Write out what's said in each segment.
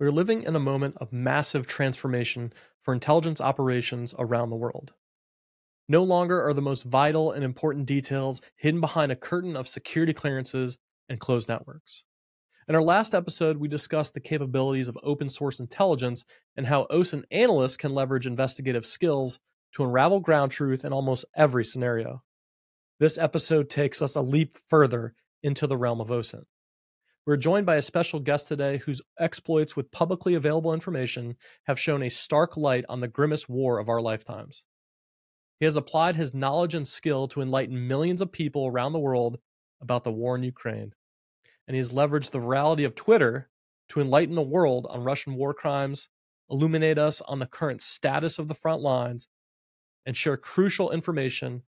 We are living in a moment of massive transformation for intelligence operations around the world. No longer are the most vital and important details hidden behind a curtain of security clearances and closed networks. In our last episode, we discussed the capabilities of open source intelligence and how OSINT analysts can leverage investigative skills to unravel ground truth in almost every scenario. This episode takes us a leap further into the realm of OSINT. We're joined by a special guest today whose exploits with publicly available information have shown a stark light on the grimmest war of our lifetimes. He has applied his knowledge and skill to enlighten millions of people around the world about the war in Ukraine. And he has leveraged the virality of Twitter to enlighten the world on Russian war crimes, illuminate us on the current status of the front lines, and share crucial information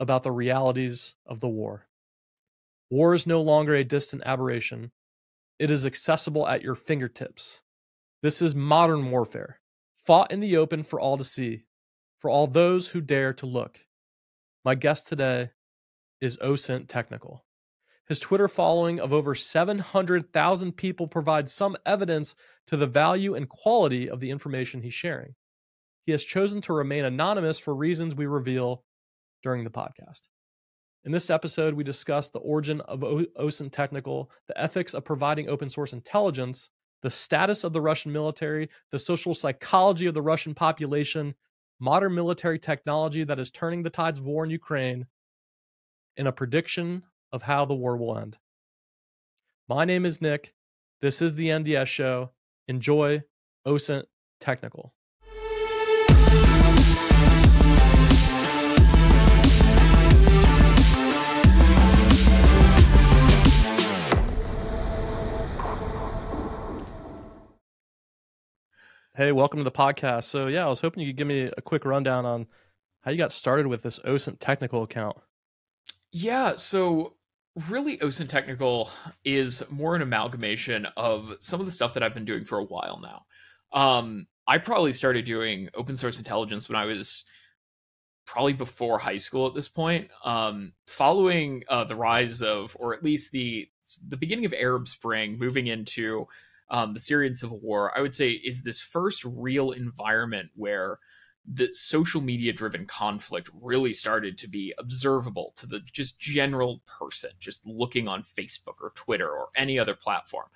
about the realities of the war. War is no longer a distant aberration, it is accessible at your fingertips. This is modern warfare, fought in the open for all to see, for all those who dare to look. My guest today is OSINT Technical. His Twitter following of over 700,000 people provides some evidence to the value and quality of the information he's sharing. He has chosen to remain anonymous for reasons we reveal during the podcast. In this episode, we discuss the origin of OSINT Technical, the ethics of providing open source intelligence, the status of the Russian military, the social psychology of the Russian population, modern military technology that is turning the tides of war in Ukraine, and a prediction of how the war will end. My name is Nick. This is the NDS show. Enjoy OSINT Technical. Hey, welcome to the podcast. So, yeah, I was hoping you could give me a quick rundown on how you got started with this OSINT technical account. Yeah, so really OSINT technical is more an amalgamation of some of the stuff that I've been doing for a while now. Um, I probably started doing open source intelligence when I was probably before high school at this point. Um, following uh, the rise of, or at least the the beginning of Arab Spring, moving into um, the Syrian civil war, I would say is this first real environment where the social media driven conflict really started to be observable to the just general person just looking on Facebook or Twitter or any other platform.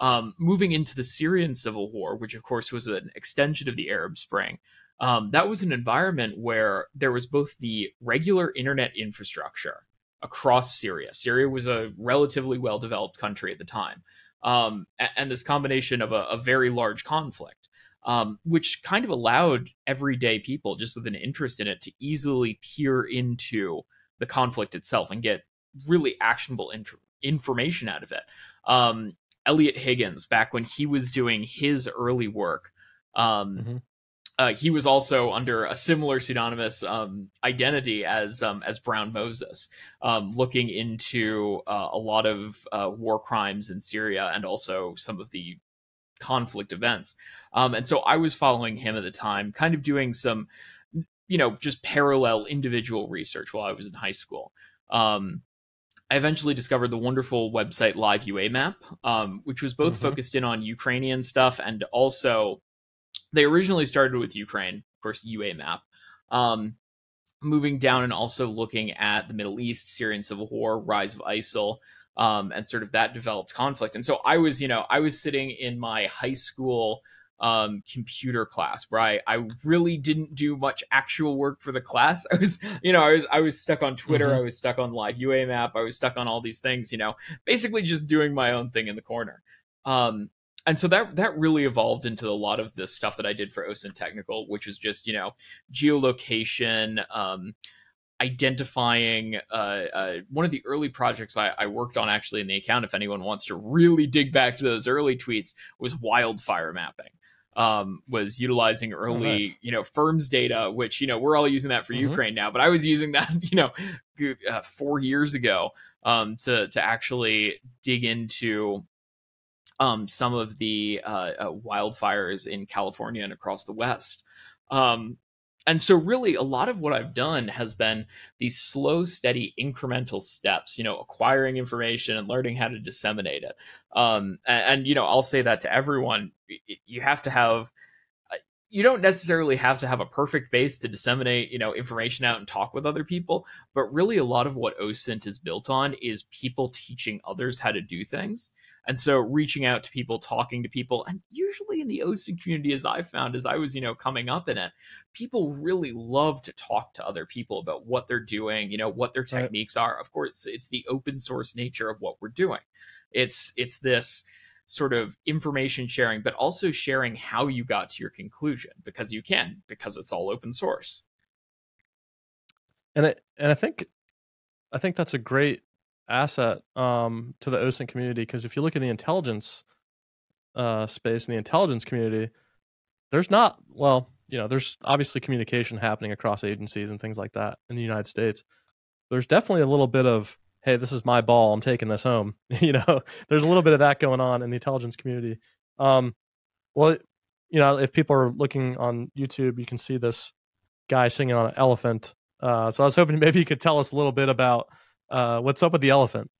Um, moving into the Syrian civil war, which of course was an extension of the Arab Spring, um, that was an environment where there was both the regular internet infrastructure across Syria. Syria was a relatively well developed country at the time um, and this combination of a, a very large conflict, um, which kind of allowed everyday people just with an interest in it to easily peer into the conflict itself and get really actionable int- information out of it. Um, Eliot Higgins, back when he was doing his early work, um, mm-hmm uh, he was also under a similar pseudonymous um, identity as um, as Brown Moses, um, looking into uh, a lot of uh, war crimes in Syria and also some of the conflict events. Um, and so I was following him at the time, kind of doing some, you know, just parallel individual research while I was in high school. Um, I eventually discovered the wonderful website Live UA Map, um, which was both mm-hmm. focused in on Ukrainian stuff and also they originally started with Ukraine, of course, UA map. Um, moving down and also looking at the Middle East, Syrian civil war, rise of ISIL, um, and sort of that developed conflict. And so I was, you know, I was sitting in my high school um, computer class where I, I really didn't do much actual work for the class. I was, you know, I was I was stuck on Twitter, mm-hmm. I was stuck on Live UA Map, I was stuck on all these things, you know, basically just doing my own thing in the corner. Um, and so that that really evolved into a lot of the stuff that I did for OSINT Technical, which was just you know geolocation, um, identifying. Uh, uh, one of the early projects I, I, worked on actually in the account, if anyone wants to really dig back to those early tweets, was wildfire mapping. Um, was utilizing oh, early, oh, nice. you know, FIRMS data, which you know we're all using that for mm-hmm. Ukraine now, but I was using that, you know, uh, four years ago um, to to actually dig into um, some of the uh, uh, wildfires in California and across the West. Um, and so really a lot of what i've done has been these slow steady incremental steps you know acquiring information and learning how to disseminate it um, and, and, you know i'll say that to everyone you have to have uh, you don't necessarily have to have a perfect base to disseminate you know information out and talk with other people but really a lot of what osint is built on is people teaching others how to do things and so reaching out to people, talking to people, and usually in the OSINT community, as I found as I was, you know, coming up in it, people really love to talk to other people about what they're doing, you know, what their techniques right. are. Of course, it's the open source nature of what we're doing. It's it's this sort of information sharing, but also sharing how you got to your conclusion because you can, because it's all open source. And I and I think I think that's a great asset um, to the OSINT community because if you look at the intelligence uh, space and the intelligence community, there's not well, you know, there's obviously communication happening across agencies and things like that in the United States. There's definitely a little bit of hey, this is my ball, I'm taking this home. you know, there's a little bit of that going on in the intelligence community. Um, well, you know, if people are looking on YouTube, you can see this guy singing on an elephant. Uh, so I was hoping maybe you could tell us a little bit about uh, what's up with the elephant?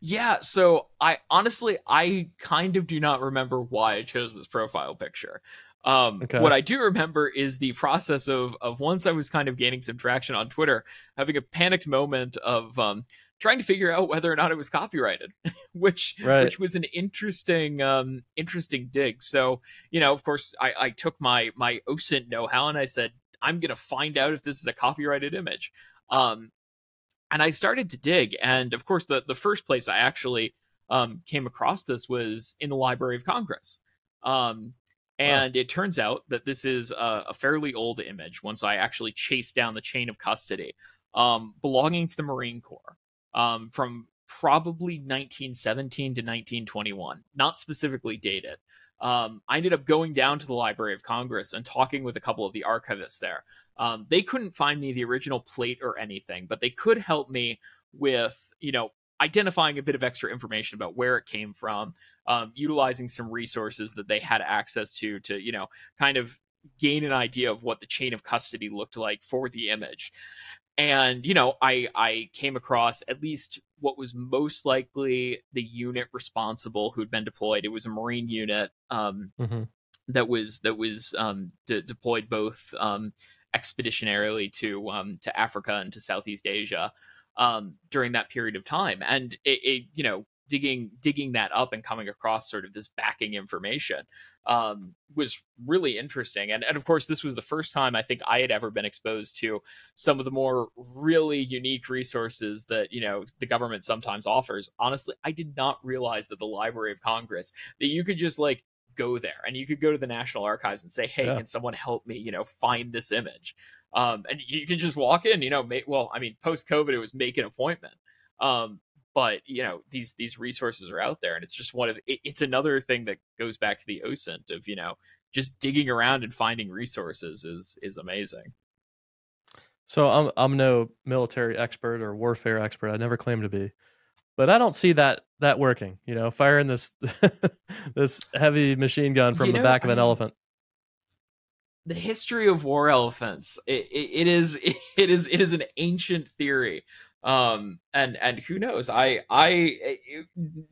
Yeah, so I honestly I kind of do not remember why I chose this profile picture. Um, okay. What I do remember is the process of of once I was kind of gaining some traction on Twitter, having a panicked moment of um, trying to figure out whether or not it was copyrighted, which right. which was an interesting um, interesting dig. So you know, of course, I, I took my my OSINT know how and I said I'm gonna find out if this is a copyrighted image. Um, and I started to dig. And of course, the, the first place I actually um, came across this was in the Library of Congress. Um, and wow. it turns out that this is a, a, fairly old image once I actually chased down the chain of custody um, belonging to the Marine Corps um, from probably 1917 to 1921, not specifically dated. Um, I ended up going down to the Library of Congress and talking with a couple of the archivists there um, they couldn't find me the original plate or anything, but they could help me with, you know, identifying a bit of extra information about where it came from, um, utilizing some resources that they had access to to, you know, kind of gain an idea of what the chain of custody looked like for the image. And you know, I I came across at least what was most likely the unit responsible who'd been deployed. It was a Marine unit um, mm-hmm. that was that was um, de- deployed both um, expeditionarily to um, to Africa and to Southeast Asia um, during that period of time, and it, it, you know digging digging that up and coming across sort of this backing information um, was really interesting. And and of course, this was the first time I think I had ever been exposed to some of the more really unique resources that you know the government sometimes offers. Honestly, I did not realize that the Library of Congress that you could just like go there and you could go to the National Archives and say, "Hey, yeah. can someone help me? You know, find this image." Um, and you can just walk in. You know, make, well, I mean, post COVID, it was make an appointment. Um, but you know, these these resources are out there, and it's just one of it, it's another thing that goes back to the OSINT of you know just digging around and finding resources is is amazing. So I'm I'm no military expert or warfare expert. I never claim to be, but I don't see that that working. You know, firing this this heavy machine gun from you the know, back of an I mean, elephant. The history of war elephants. It, it, it is it is it is an ancient theory. Um and and who knows? I I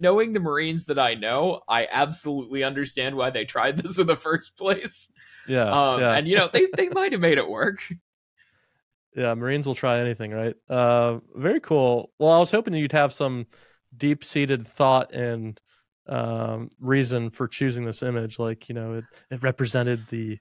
knowing the Marines that I know, I absolutely understand why they tried this in the first place. Yeah. Um, yeah. and you know, they they might have made it work. Yeah, Marines will try anything, right? Uh, very cool. Well, I was hoping you'd have some deep seated thought and um, reason for choosing this image. Like, you know, it, it represented the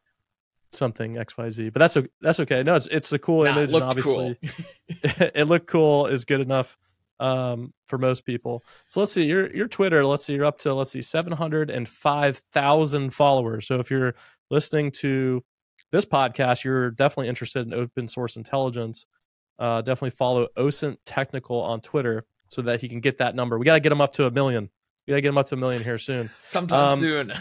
something XYZ, but that's that's okay. No, it's it's a cool nah, image, and obviously, cool. it looked cool is good enough um, for most people. So let's see your your Twitter. Let's see, you're up to let's see seven hundred and five thousand followers. So if you're listening to this podcast, you're definitely interested in open source intelligence. Uh, definitely follow OSINT Technical on Twitter so that he can get that number. We got to get him up to a million. We got to get him up to a million here soon. Sometime um, soon.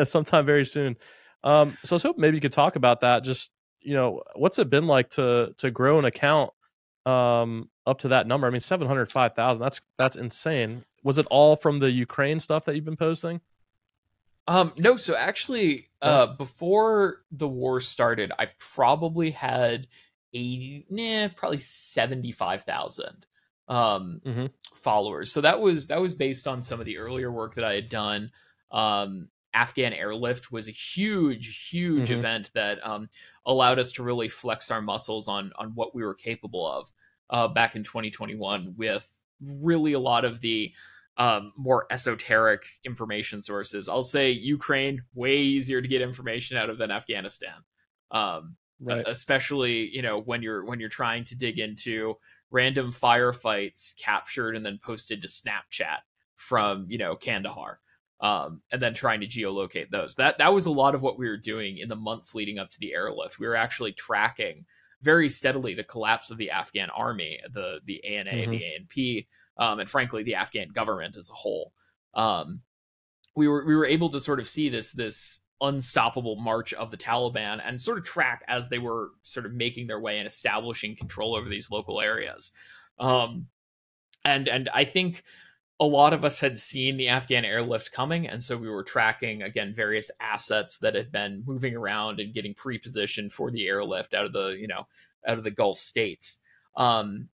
sometime very soon. Um, so I was hoping maybe you could talk about that. Just you know, what's it been like to to grow an account um, up to that number? I mean, seven hundred five thousand. That's that's insane. Was it all from the Ukraine stuff that you've been posting? Um, no, so actually, uh, before the war started, I probably had eighty, nah, probably seventy five thousand um Mhm. followers. So that was that was based on some of the earlier work that I had done. Um, Afghan Airlift was a huge, huge Mhm. event that um, allowed us to really flex our muscles on on what we were capable of uh, back in 2021 with really a lot of the um, more esoteric information sources. I'll say Ukraine way easier to get information out of than Afghanistan. Um, Right. especially you know when you're when you're trying to dig into random firefights captured and then posted to Snapchat from you know Kandahar, um, and then trying to geolocate those. That that was a lot of what we were doing in the months leading up to the airlift. We were actually tracking very steadily the collapse of the Afghan army, the the ANA, Mhm. the ANP, um, and frankly the Afghan government as a whole. Um, we were we were able to sort of see this this unstoppable march of the Taliban and sort of track as they were sort of making their way and establishing control over these local areas. Um, and and I think a lot of us had seen the Afghan airlift coming, and so we were tracking again various assets that had been moving around and getting pre-positioned for the airlift out of the you know out of the Gulf states. Um,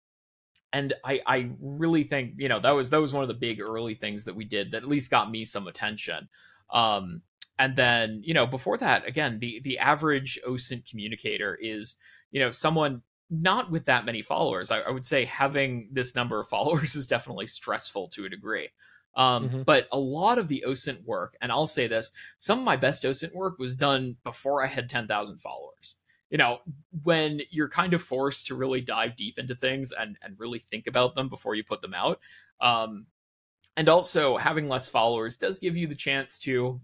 and I, I really think you know that was that was one of the big early things that we did that at least got me some attention. Um, and then you know before that, again, the the average OSINT communicator is you know someone not with that many followers. I, I would say having this number of followers is definitely stressful to a degree. Um, Mhm. But a lot of the OSINT work, and I'll say this, some of my best OSINT work was done before I had 10,000 followers. You know, when you're kind of forced to really dive deep into things and, and really think about them before you put them out. Um, and also, having less followers does give you the chance to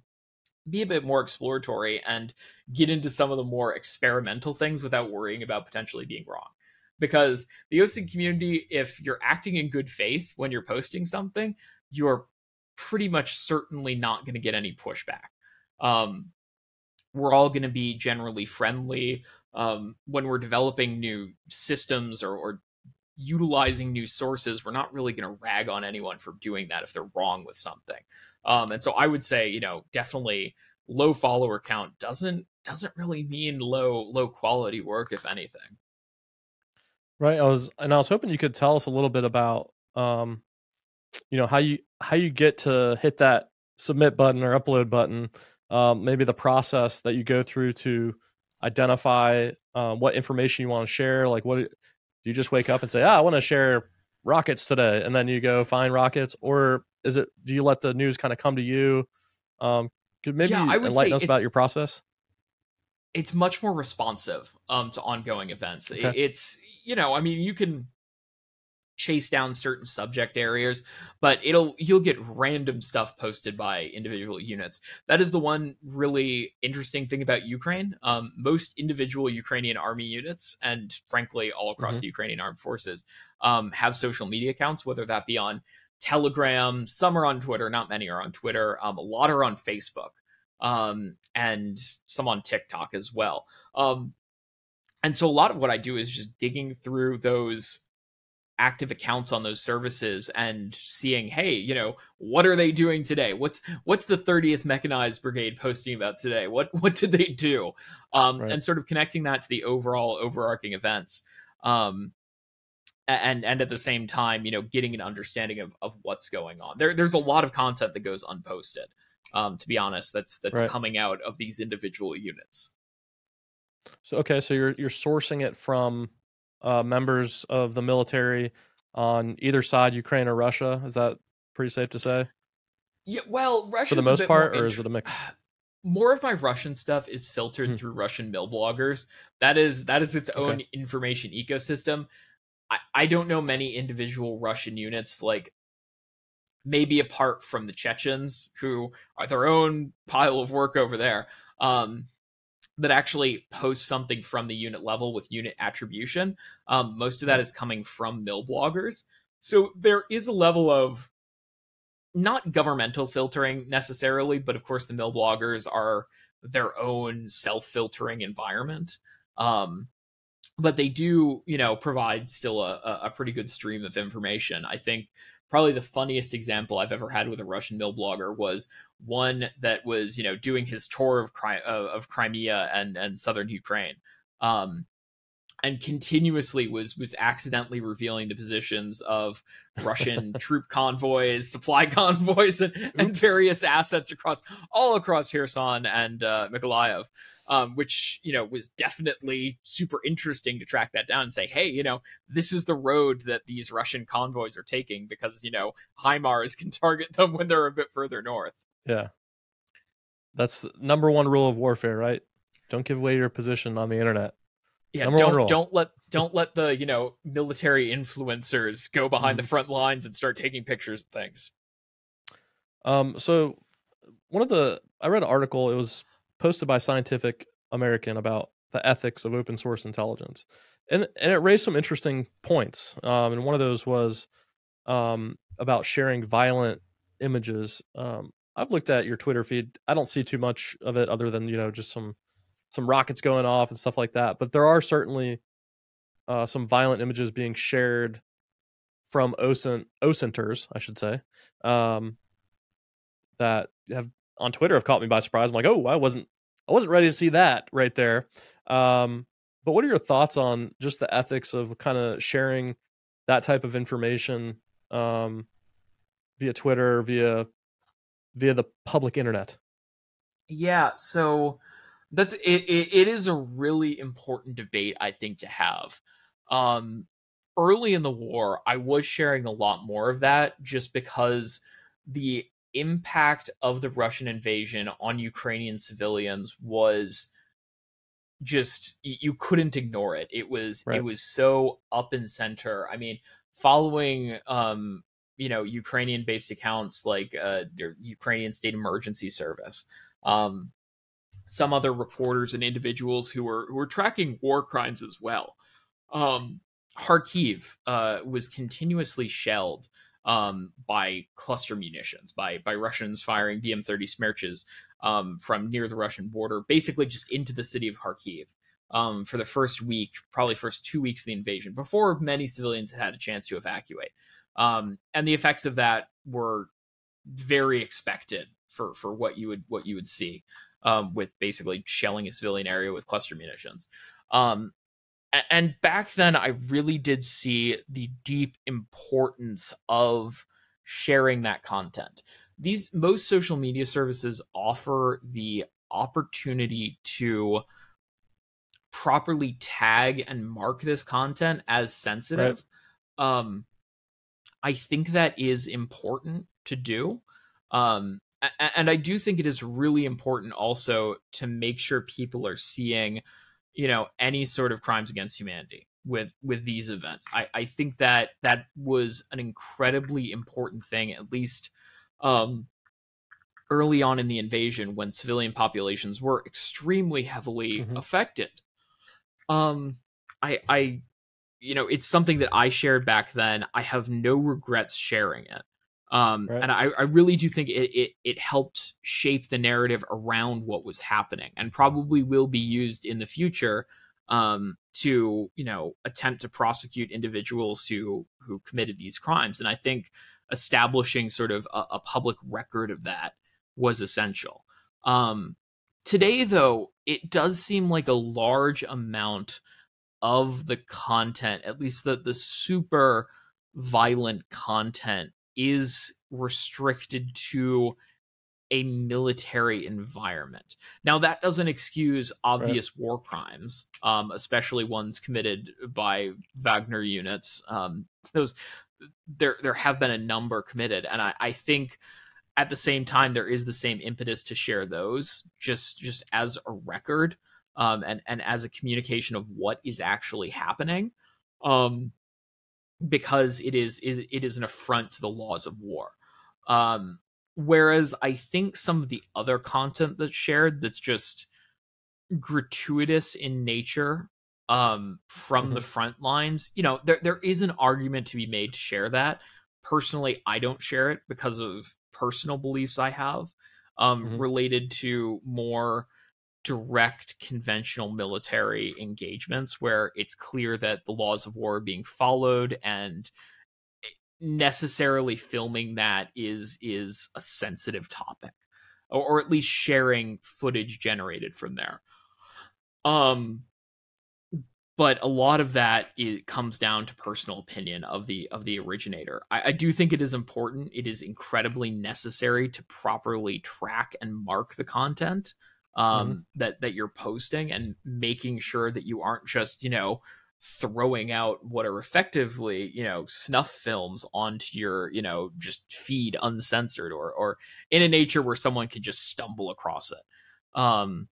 be a bit more exploratory and get into some of the more experimental things without worrying about potentially being wrong. Because the OSINT community, if you're acting in good faith when you're posting something, you're pretty much certainly not going to get any pushback. Um, we're all going to be generally friendly um, when we're developing new systems or, or utilizing new sources. We're not really going to rag on anyone for doing that if they're wrong with something. Um, and so I would say, you know, definitely low follower count doesn't doesn't really mean low low quality work, if anything. Right. I was and I was hoping you could tell us a little bit about um you know how you how you get to hit that submit button or upload button. Um maybe the process that you go through to identify um, what information you want to share. Like what do you just wake up and say, ah, I want to share rockets today and then you go find rockets or is it do you let the news kind of come to you? Um could maybe Yeah, I would enlighten us about your process? it's much more responsive um to ongoing events Okay. it's you know i mean you can chase down certain subject areas but it'll you'll get random stuff posted by individual units that is the one really interesting thing about ukraine um, most individual ukrainian army units and frankly all across Mhm. the ukrainian armed forces um, have social media accounts whether that be on telegram some are on twitter not many are on twitter um, a lot are on facebook um, and some on TikTok as well. Um, and so a lot of what I do is just digging through those active accounts on those services and seeing, hey, you know, what are they doing today? What's what's the 30th Mechanized Brigade posting about today? What what did they do? Um, Right. And sort of connecting that to the overall overarching events. Um, and and at the same time, you know, getting an understanding of, of what's going on. There there's a lot of content that goes unposted um, to be honest, that's that's Right. coming out of these individual units. So okay, so you're you're sourcing it from uh, members of the military on either side, Ukraine or Russia. Is that pretty safe to say? Yeah, well, Russia For the most part, or is it a mix? More of my Russian stuff is filtered Hmm. through Russian milbloggers. That is that is its own Okay. information ecosystem. I, I don't know many individual Russian units like maybe apart from the Chechens who are their own pile of work over there. Um, that actually posts something from the unit level with unit attribution. Um, most of that is coming from milbloggers. So there is a level of not governmental filtering necessarily, but of course the milbloggers are their own self-filtering environment. Um, but they do, you know, provide still a, a- a pretty good stream of information. I think probably the funniest example I've ever had with a Russian milblogger was one that was you know doing his tour of of Crimea and and southern Ukraine. Um, and continuously was was accidentally revealing the positions of Russian troop convoys, supply convoys, and, and, various assets across all across Kherson and uh, Mykolaiv, um, which you know was definitely super interesting to track that down and say, hey, you know, this is the road that these Russian convoys are taking because you know HIMARS can target them when they're a bit further north. Yeah, that's number one rule of warfare, right? Don't give away your position on the internet. Yeah, Number don't don't let don't let the you know military influencers go behind mm. the mm-hmm. front lines and start taking pictures of things. Um, so one of the I read an article. It was posted by Scientific American about the ethics of open source intelligence, and and it raised some interesting points. Um, and one of those was um about sharing violent images. Um, I've looked at your Twitter feed. I don't see too much of it other than you know just some some rockets going off and stuff like that. But there are certainly uh, some violent images being shared from OSINT OSINTers, I should say, um, that have on Twitter have caught me by surprise. I'm like, oh, I wasn't I wasn't ready to see that right there. Um, but what are your thoughts on just the ethics of kind of sharing that type of information um, via Twitter, via via the public internet? Yeah, so that's it, it, it is a really important debate i think to have um early in the war i was sharing a lot more of that just because the impact of the russian invasion on ukrainian civilians was just you couldn't ignore it it was right. it was so up and center i mean following um you know ukrainian based accounts like uh their ukrainian state emergency service um some other reporters and individuals who were who were tracking war crimes as well. Um, Kharkiv uh, was continuously shelled um, by cluster munitions, by by Russians firing BM-30 Smerches um, from near the Russian border, basically just into the city of Kharkiv. Um, for the first week, probably first two weeks of the invasion, before many civilians had had a chance to evacuate. Um, and the effects of that were very expected for for what you would what you would see um, with basically shelling a civilian area with cluster munitions. Um, and back then, I really did see the deep importance of sharing that content. These most social media services offer the opportunity to properly tag and mark this content as sensitive. Right. Um, I think that is important to do. Um, and I do think it is really important also to make sure people are seeing, you know, any sort of crimes against humanity with with these events. I I think that that was an incredibly important thing, at least um, early on in the invasion when civilian populations were extremely heavily mm-hmm. affected. Um, I I you know it's something that I shared back then. I have no regrets sharing it. Um, right. And I, I, really do think it, it, it helped shape the narrative around what was happening, and probably will be used in the future um, to you know attempt to prosecute individuals who who committed these crimes. And I think establishing sort of a, a public record of that was essential. Um, today, though, it does seem like a large amount of the content, at least the the super violent content is restricted to a military environment. Now, that doesn't excuse obvious right. war crimes, um, especially ones committed by Wagner units. Um, those there there have been a number committed, and I, I think at the same time there is the same impetus to share those just just as a record um, and and as a communication of what is actually happening. Um, because it is it is an affront to the laws of war. Um, whereas I think some of the other content that's shared that's just gratuitous in nature um, from mm-hmm. the front lines, you know, there there is an argument to be made to share that. Personally, I don't share it because of personal beliefs I have um, mm-hmm. related to more direct conventional military engagements where it's clear that the laws of war are being followed and necessarily filming that is is a sensitive topic or, or at least sharing footage generated from there. Um but a lot of that it comes down to personal opinion of the of the originator. I, I, do think it is important. It is incredibly necessary to properly track and mark the content um, mm-hmm. that that you're posting and making sure that you aren't just you know throwing out what are effectively you know snuff films onto your you know just feed uncensored or or in a nature where someone can just stumble across it um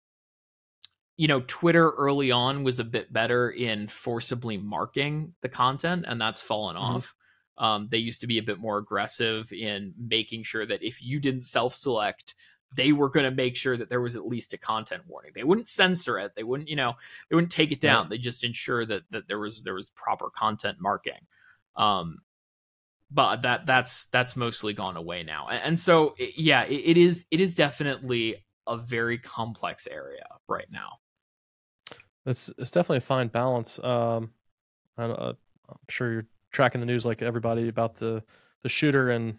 you know twitter early on was a bit better in forcibly marking the content and that's fallen mm-hmm. off um, they used to be a bit more aggressive in making sure that if you didn't self-select they were going to make sure that there was at least a content warning. They wouldn't censor it. They wouldn't, you know, they wouldn't take it down. Right. They just ensure that that there was there was proper content marking. Um, but that that's that's mostly gone away now. And, and so, it, yeah, it, it is it is definitely a very complex area right now. It's it's definitely a fine balance. Um, I, am sure you're tracking the news like everybody about the the shooter in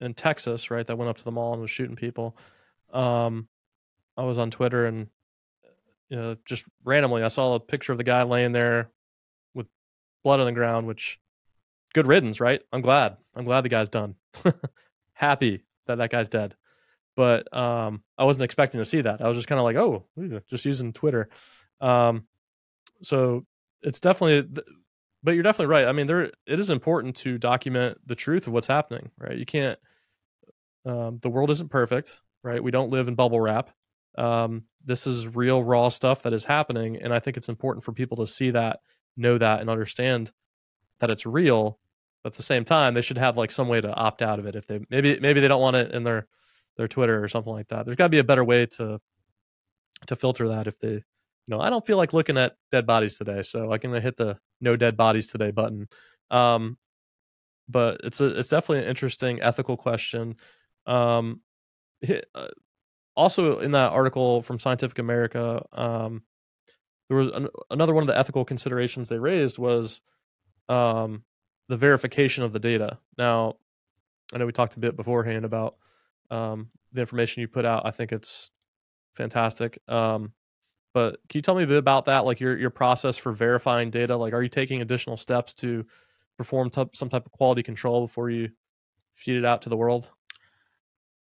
in Texas, right? That went up to the mall and was shooting people um, I was on Twitter and you know just randomly I saw a picture of the guy laying there with blood on the ground, which good riddance, right? I'm glad. I'm glad the guy's done. Happy that that guy's dead. But um, I wasn't expecting to see that. I was just kind of like, oh, just using Twitter. Um, so it's definitely, but you're definitely right. I mean, there it is important to document the truth of what's happening, right? You can't. Um, the world isn't perfect right? We don't live in bubble wrap. Um, this is real raw stuff that is happening, and I think it's important for people to see that, know that, and understand that it's real. But at the same time, they should have like some way to opt out of it if they maybe maybe they don't want it in their their Twitter or something like that. There's got to be a better way to to filter that if they you know I don't feel like looking at dead bodies today, so I can hit the no dead bodies today button. Um, but it's a it's definitely an interesting ethical question. Um, uh, also in that article from Scientific America, um, there was an, another one of the ethical considerations they raised was um, the verification of the data. Now, I know we talked a bit beforehand about um, the information you put out. I think it's fantastic. Um, but can you tell me a bit about that? Like your your process for verifying data. Like, are you taking additional steps to perform t- some type of quality control before you feed it out to the world?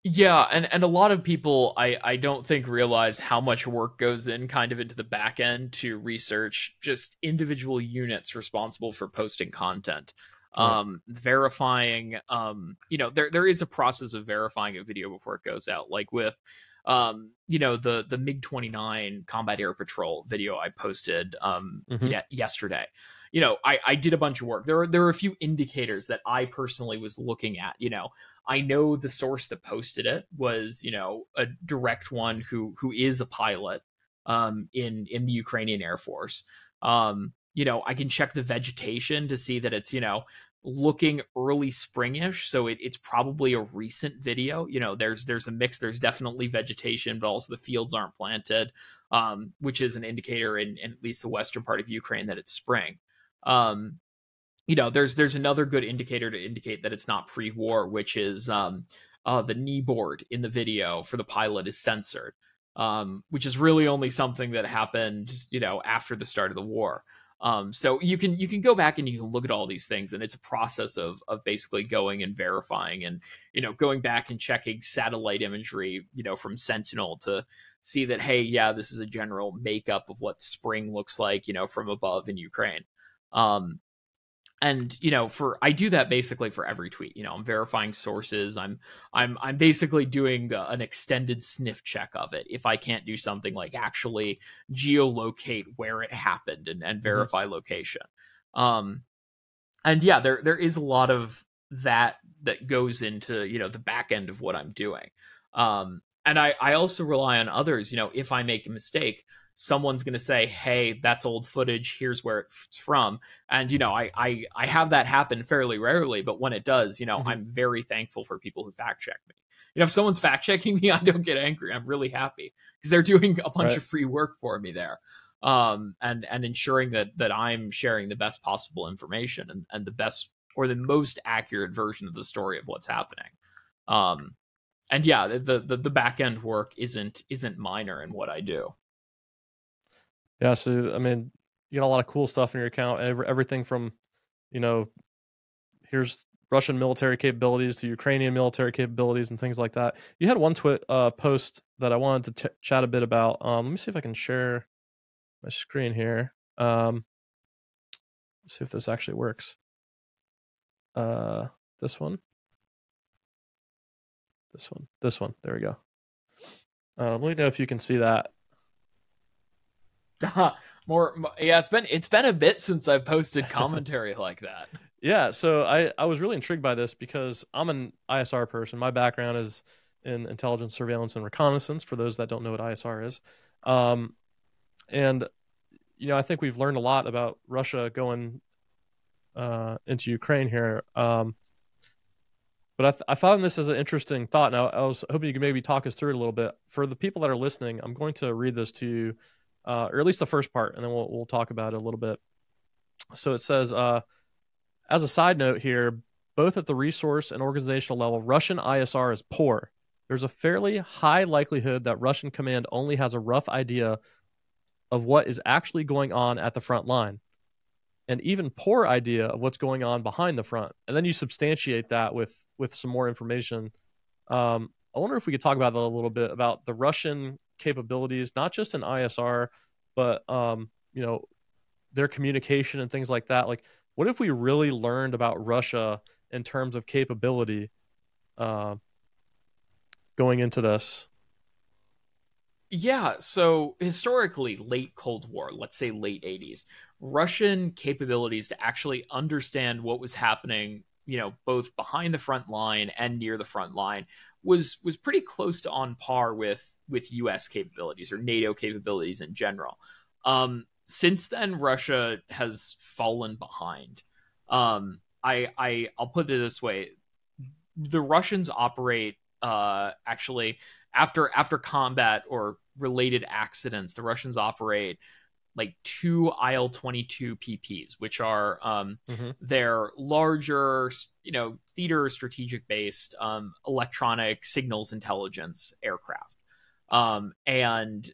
Yeah, and and a lot of people I I don't think realize how much work goes in kind of into the back end to research just individual units responsible for posting content. Um verifying um you know there there is a process of verifying a video before it goes out like with um you know the the MiG-29 combat air patrol video I posted um mm-hmm. y- yesterday you know, I, I did a bunch of work. There are there are a few indicators that I personally was looking at. You know, I know the source that posted it was, you know, a direct one who who is a pilot um, in in the Ukrainian Air Force. Um, you know, I can check the vegetation to see that it's, you know, looking early springish, so it, it's probably a recent video. You know, there's there's a mix. There's definitely vegetation, but also the fields aren't planted, um, which is an indicator in, in at least the western part of Ukraine that it's spring. Um, you know, there's there's another good indicator to indicate that it's not pre-war, which is um, uh, the knee board in the video for the pilot is censored, um, which is really only something that happened, you know, after the start of the war. Um, so you can you can go back and you can look at all these things, and it's a process of of basically going and verifying, and you know, going back and checking satellite imagery, you know, from Sentinel to see that hey, yeah, this is a general makeup of what spring looks like, you know, from above in Ukraine. Um, and you know for i do that basically for every tweet you know i'm verifying sources i'm i'm i'm basically doing the, an extended sniff check of it if i can't do something like actually geolocate where it happened and, and mm-hmm. verify mm-hmm. location um and yeah there there is a lot of that that goes into you know the back end of what i'm doing um and i i also rely on others you know if i make a mistake someone's going to say, "Hey, that's old footage. Here's where it's from." And you know, I I I have that happen fairly rarely, but when it does, you know, mm-hmm. I'm very thankful for people who fact check me. You know, if someone's fact checking me, I don't get angry. I'm really happy because they're doing a bunch right. of free work for me there. Um, and and ensuring that that I'm sharing the best possible information and, and the best or the most accurate version of the story of what's happening. Um, and yeah, the, the the back end work isn't isn't minor in what I do. Yeah, so I mean, you got a lot of cool stuff in your account. Every, everything from, you know, here's Russian military capabilities to Ukrainian military capabilities and things like that. You had one twit uh, post that I wanted to chat a bit about. Um, let me see if I can share my screen here. Um, let's see if this actually works. Uh, this one, this one, this one. There we go. Uh, let me know if you can see that. more, more, yeah, it's been it's been a bit since I've posted commentary like that. Yeah, so I, I was really intrigued by this because I'm an ISR person. My background is in intelligence, surveillance, and reconnaissance. For those that don't know what ISR is, um, and you know, I think we've learned a lot about Russia going uh, into Ukraine here. Um, but I, th- I found this as an interesting thought. Now, I was hoping you could maybe talk us through it a little bit. For the people that are listening, I'm going to read this to you, uh, or at least the first part, and then we'll we'll talk about it a little bit. So it says. Uh, as a side note here, both at the resource and organizational level, Russian ISR is poor. There's a fairly high likelihood that Russian command only has a rough idea of what is actually going on at the front line, and even poor idea of what's going on behind the front. And then you substantiate that with with some more information. Um, I wonder if we could talk about that a little bit about the Russian capabilities, not just in ISR, but um, you know their communication and things like that. Like what if we really learned about Russia in terms of capability uh, going into this? Yeah, so historically, late Cold War, let's say late 80s, Russian capabilities to actually understand what was happening, you know, both behind the front line and near the front line was was pretty close to on par with with US capabilities or NATO capabilities in general. Um, since then Russia has fallen behind. Um, I I I'll put it this way: the Russians operate uh, actually after after combat or related accidents. The Russians operate like two IL twenty two PPs, which are um, mm-hmm. their larger, you know, theater strategic based um, electronic signals intelligence aircraft. Um, and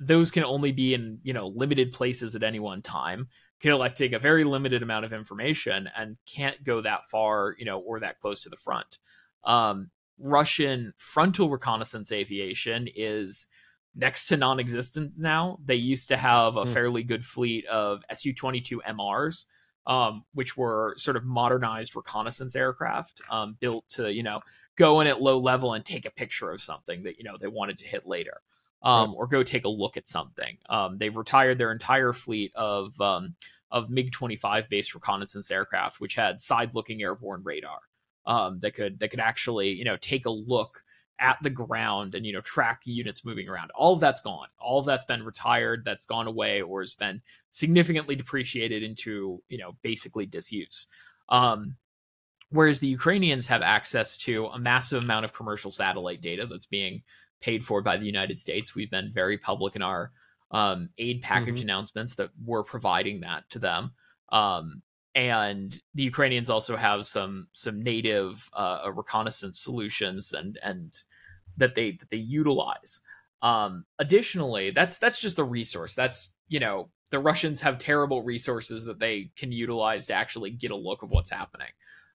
those can only be in you know limited places at any one time collecting a very limited amount of information and can't go that far you know or that close to the front um, russian frontal reconnaissance aviation is next to non-existent now they used to have a mm. fairly good fleet of su-22 mrs um, which were sort of modernized reconnaissance aircraft um, built to you know go in at low level and take a picture of something that you know they wanted to hit later um, or go take a look at something. Um, they've retired their entire fleet of um, of MiG twenty five based reconnaissance aircraft, which had side looking airborne radar um, that could that could actually you know take a look at the ground and you know track units moving around. All of that's gone. All of that's been retired. That's gone away or has been significantly depreciated into you know basically disuse. Um, whereas the Ukrainians have access to a massive amount of commercial satellite data that's being paid for by the United States. We've been very public in our um, aid package mm-hmm. announcements that we're providing that to them. Um, and the Ukrainians also have some some native uh, reconnaissance solutions and and that they that they utilize. Um, additionally, that's that's just the resource. That's you know the Russians have terrible resources that they can utilize to actually get a look of what's happening.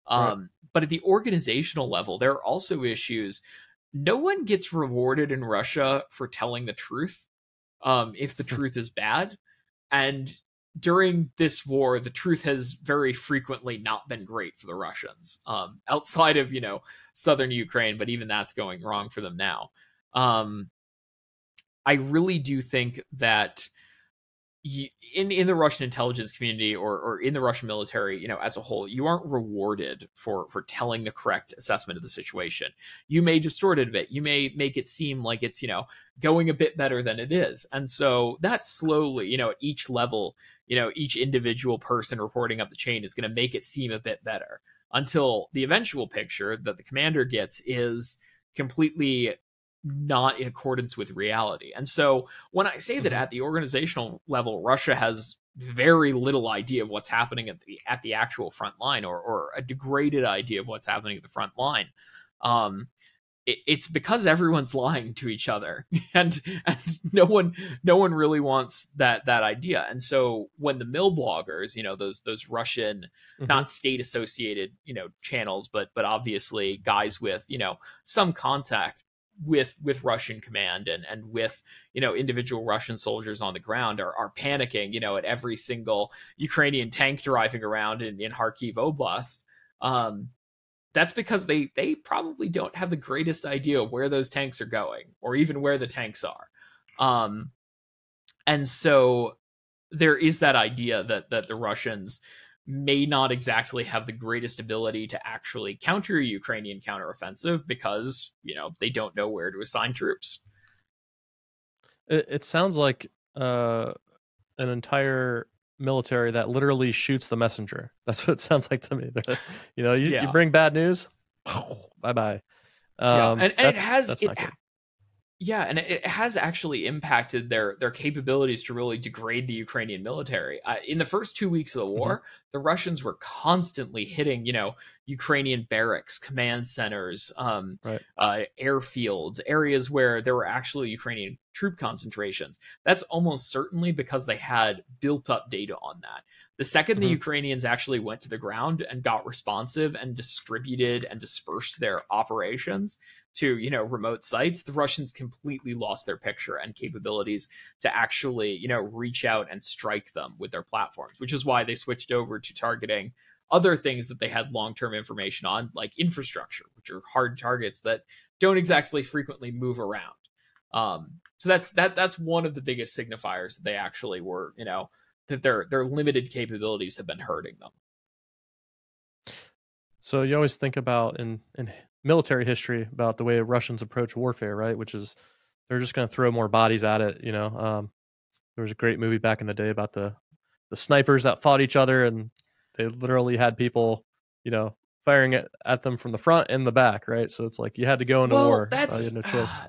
Um, right. But at the organizational level, there are also issues no one gets rewarded in Russia for telling the truth um, if the truth is bad. And during this war, the truth has very frequently not been great for the Russians, um, outside of, you know, southern Ukraine, but even that's going wrong for them now. Um, I really do think that in in the Russian intelligence community or or in the Russian military, you know, as a whole, you aren't rewarded for for telling the correct assessment of the situation. You may distort it a bit. You may make it seem like it's you know going a bit better than it is, and so that slowly, you know, at each level, you know, each individual person reporting up the chain is going to make it seem a bit better until the eventual picture that the commander gets is completely not in accordance with reality. And so when I say that mm-hmm. at the organizational level, Russia has very little idea of what's happening at the at the actual front line or or a degraded idea of what's happening at the front line um it, it's because everyone's lying to each other and and no one no one really wants that that idea and so when the milbloggers you know those those russian mm-hmm. not state associated you know channels but but obviously guys with you know some contact with with Russian command and and with you know individual Russian soldiers on the ground are, are panicking you know at every single Ukrainian tank driving around in, in Kharkiv Oblast. Um, that's because they they probably don't have the greatest idea of where those tanks are going or even where the tanks are. Um, and so there is that idea that that the Russians may not exactly have the greatest ability to actually counter a Ukrainian counteroffensive because, you know, they don't know where to assign troops. It, it sounds like uh, an entire military that literally shoots the messenger. That's what it sounds like to me. you know, you, yeah. you bring bad news, bye bye. Um, yeah. and, and it has it, yeah, and it has actually impacted their their capabilities to really degrade the Ukrainian military. Uh, in the first two weeks of the war, mm-hmm. the Russians were constantly hitting, you know, Ukrainian barracks, command centers, um, right. uh, airfields, areas where there were actually Ukrainian troop concentrations. That's almost certainly because they had built up data on that. The 2nd mm-hmm. the Ukrainians actually went to the ground and got responsive and distributed and dispersed their operations, to you know remote sites the russians completely lost their picture and capabilities to actually you know reach out and strike them with their platforms which is why they switched over to targeting other things that they had long-term information on like infrastructure which are hard targets that don't exactly frequently move around. Um, so that's that that's one of the biggest signifiers that they actually were you know that their their limited capabilities have been hurting them. So you always think about in in military history about the way Russians approach warfare, right? Which is they're just going to throw more bodies at it. You know, um, there was a great movie back in the day about the the snipers that fought each other, and they literally had people, you know, firing at, at them from the front and the back, right? So it's like you had to go into well, war. That's, uh, you had no choice. Uh,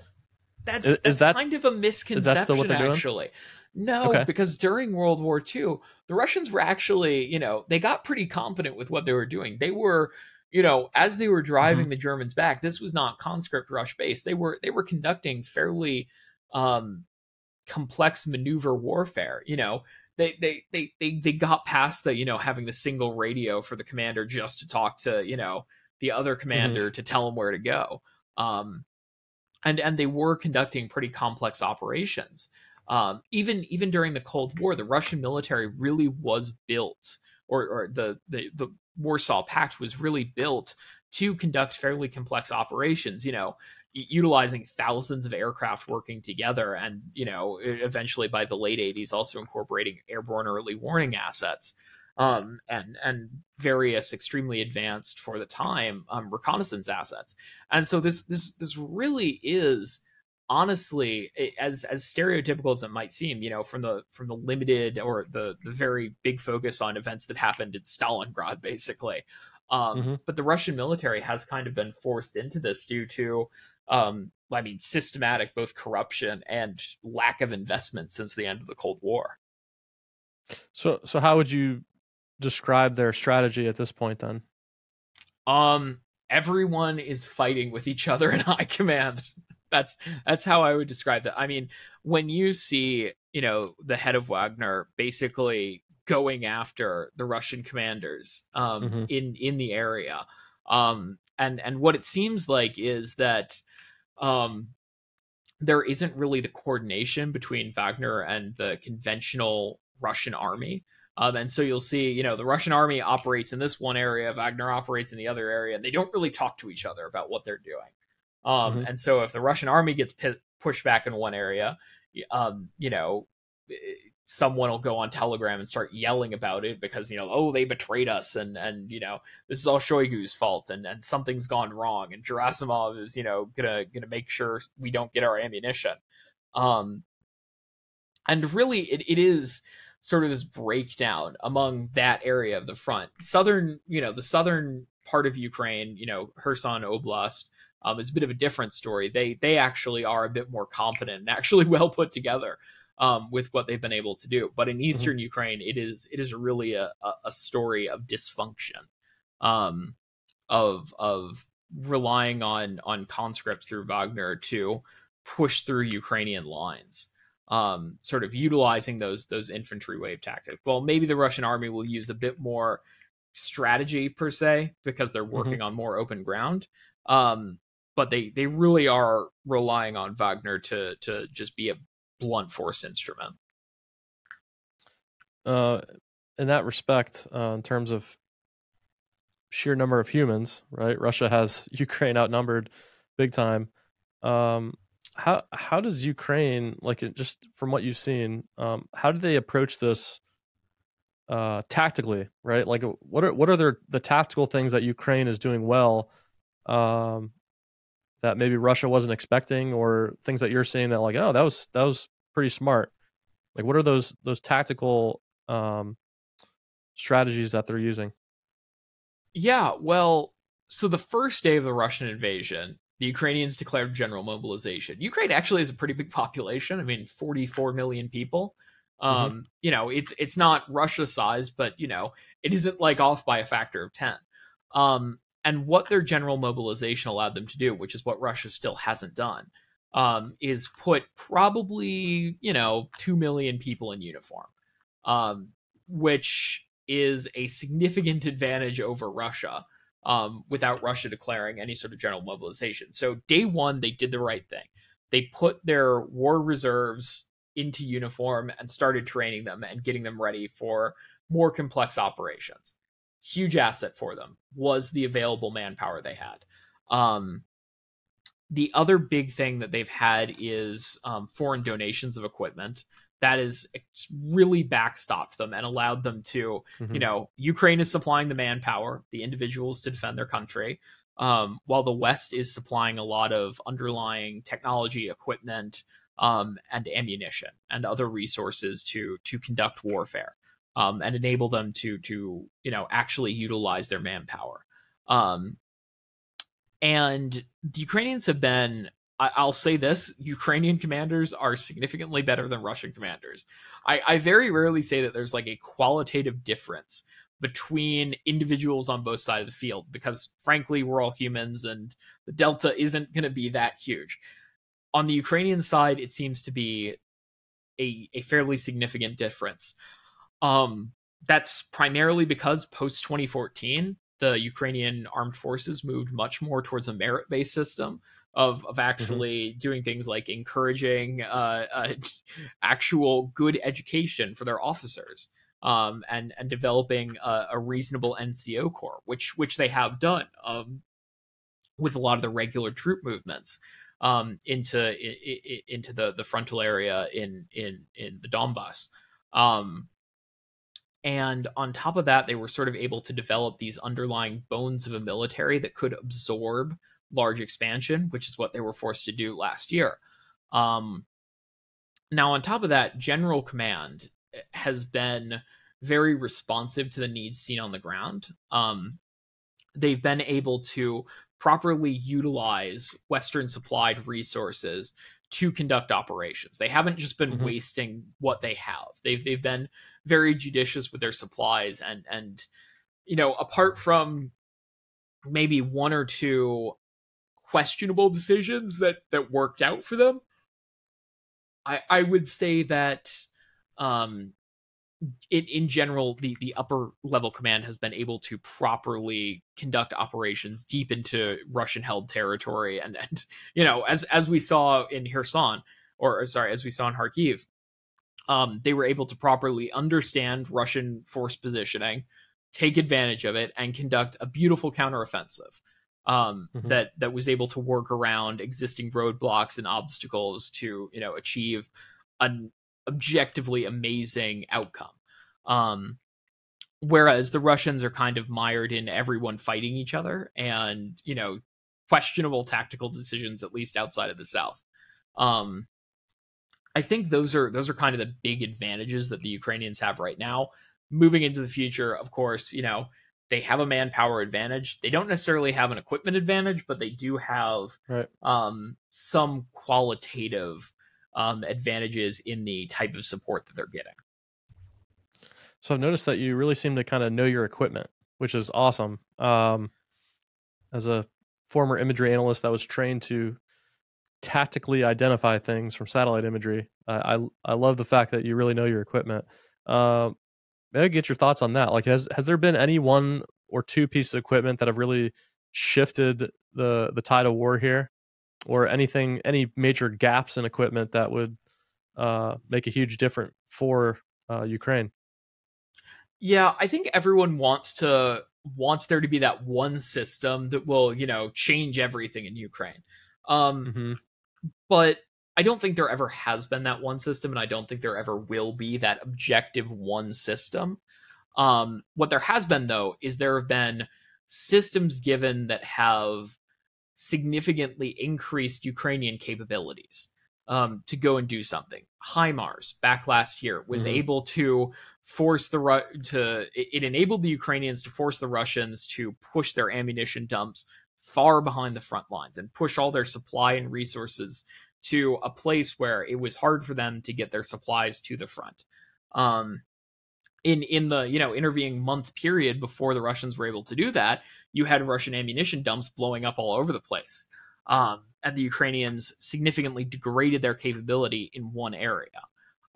that's, is, that's is that, kind of a misconception, actually. No, okay. because during World War II, the Russians were actually, you know, they got pretty confident with what they were doing. They were you know, as they were driving mm-hmm. the Germans back, this was not conscript rush based. They were they were conducting fairly um, complex maneuver warfare. You know, they, they they they they got past the you know having the single radio for the commander just to talk to you know the other mm-hmm. commander mm-hmm. to tell him where to go. Um, and and they were conducting pretty complex operations. Um, even even during the Cold War, the Russian military really was built, or or the the the Warsaw Pact was really built to conduct fairly complex operations, you know, utilizing thousands of aircraft working together and, you know, eventually by the late 80s also incorporating airborne early warning assets. Um, and and various extremely advanced for the time um, reconnaissance assets, and so this this this really is honestly as as stereotypical as it might seem you know from the from the limited or the the very big focus on events that happened in stalingrad basically. Um, mm-hmm. but the russian military has kind of been forced into this due to um, i mean systematic both corruption and lack of investment since the end of the cold war. So so how would you describe their strategy at this point then? Um everyone is fighting with each other in high command that's that's how I would describe it. I mean, when you see, you know, the head of Wagner basically going after the Russian commanders um, mm-hmm. in in the area, um, and and what it seems like is that um, there isn't really the coordination between Wagner and the conventional Russian army. Um, and so you'll see, you know, the Russian army operates in this one area, Wagner operates in the other area, and they don't really talk to each other about what they're doing. Um, mm-hmm. And so if the Russian army gets p- pushed back in one area, um, you know, eh, someone will go on Telegram and start yelling about it because you know, oh, they betrayed us, and and you know, this is all Shoigu's fault, and and something's gone wrong, and Gerasimov is you know gonna gonna make sure we don't get our ammunition. Um, and really, it, it is sort of this breakdown among that area of the front. Southern, you know, the southern part of Ukraine, you know, Kherson Oblast um, is a bit of a different story. They they actually are a bit more competent and actually well put together. um, with what they've been able to do. But in eastern mm-hmm. Ukraine, it is it is really a, a story of dysfunction, um, of of relying on on conscripts through Wagner to push through Ukrainian lines. Um, sort of utilizing those those infantry wave tactics. Well, maybe the Russian army will use a bit more strategy per se because they're mm-hmm. working mm-hmm. on more open ground. Um, but they they really are relying on Wagner to to just be a blunt force instrument. Uh, in that respect, uh, in terms of sheer number of humans, right? Russia has Ukraine outnumbered big time. Um, how how does Ukraine like just from what you've seen? Um, how do they approach this uh, tactically? Right, like what are what are their, the tactical things that Ukraine is doing well um, that maybe Russia wasn't expecting, or things that you're seeing that like oh that was that was pretty smart. Like what are those those tactical um, strategies that they're using? Yeah, well, so the first day of the Russian invasion, the Ukrainians declared general mobilization. Ukraine actually has a pretty big population. I mean, 44 million people. Mm-hmm. Um, mm-hmm. you know, it's it's not Russia size, but you know, it isn't like off by a factor of 10. Um, and what their general mobilization allowed them to do, which is what Russia still hasn't done, um, is put probably, you know, 2 million people in uniform. Um, which is a significant advantage over Russia um, without Russia declaring any sort of general mobilization. So, day one, they did the right thing. They put their war reserves into uniform and started training them and getting them ready for more complex operations. Huge asset for them was the available manpower they had. Um, the other big thing that they've had is um, foreign donations of equipment that has really backstopped them and allowed them to, mm-hmm. you know, Ukraine is supplying the manpower, the individuals to defend their country, um, while the West is supplying a lot of underlying technology, equipment, um, and ammunition and other resources to to conduct warfare um, and enable them to to you know actually utilize their manpower. Um, and the Ukrainians have been I, will say this: Ukrainian commanders are significantly better than Russian commanders. I, I very rarely say that there's like a qualitative difference between individuals on both sides of the field because, frankly, we're all humans, and the delta isn't going to be that huge. On the Ukrainian side, it seems to be a a fairly significant difference. Um, that's primarily because post 2014, the Ukrainian armed forces moved much more towards a merit based system of of mm-hmm. actually mm-hmm. doing things like encouraging uh, uh, actual good education for their officers um, and and developing a, a, reasonable NCO corps, which which they have done um, with a lot of the regular troop movements um, into I, I, into the the frontal area in in in the Donbass. Um, and on top of that, they were sort of able to develop these underlying bones of a military that could absorb large expansion, which is what they were forced to do last year. Um, now, on top of that, General Command eh, has been very responsive to the needs seen on the ground. Um, they've been able to properly utilize Western supplied resources to conduct operations. They haven't just been mm-hmm. wasting what they have. They've they've been very judicious with their supplies and and you know apart from maybe one or two questionable decisions that that worked out for them. I I would say that um in, in general the the upper level command has been able to properly conduct operations deep into Russian held territory and and you know as as we saw in Kherson or sorry as we saw in Kharkiv um they were able to properly understand Russian force positioning take advantage of it and conduct a beautiful counteroffensive um, mm-hmm. that that was able to work around existing roadblocks and obstacles to you know achieve an objectively amazing outcome. Um, whereas the Russians are kind of mired in everyone fighting each other and you know questionable tactical decisions at least outside of the South. Um, I think those are those are kind of the big advantages that the Ukrainians have right now. Moving into the future, of course, you know they have a manpower advantage. They don't necessarily have an equipment advantage, but they do have right. um, some qualitative um, advantages in the type of support that they're getting. So I've noticed that you really seem to kind of know your equipment, which is awesome. Um, as a former imagery analyst that was trained to tactically identify things from satellite imagery, I I, I love the fact that you really know your equipment. Um, maybe get your thoughts on that. Like, has has there been any one or two pieces of equipment that have really shifted the the tide of war here, or anything, any major gaps in equipment that would uh, make a huge difference for uh, Ukraine? Yeah, I think everyone wants to wants there to be that one system that will, you know, change everything in Ukraine. Um, mm-hmm. But I don't think there ever has been that one system, and I don't think there ever will be that objective one system. Um, what there has been, though, is there have been systems given that have significantly increased Ukrainian capabilities um, to go and do something. HIMARS back last year was mm-hmm. able to force the Ru- to it enabled the Ukrainians to force the Russians to push their ammunition dumps far behind the front lines and push all their supply and resources to a place where it was hard for them to get their supplies to the front. Um, in in the you know intervening month period before the Russians were able to do that, you had Russian ammunition dumps blowing up all over the place. Um, and the Ukrainians significantly degraded their capability in one area.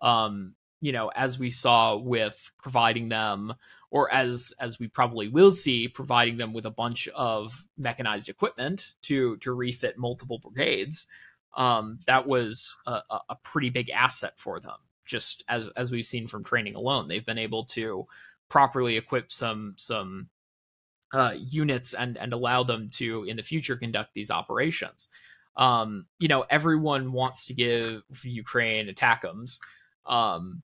Um, you know, as we saw with providing them, or as as we probably will see, providing them with a bunch of mechanized equipment to to refit multiple brigades. Um, that was a, a pretty big asset for them. Just as as we've seen from training alone, they've been able to properly equip some some uh, units and and allow them to in the future conduct these operations. Um, you know, everyone wants to give Ukraine ATACMS. um,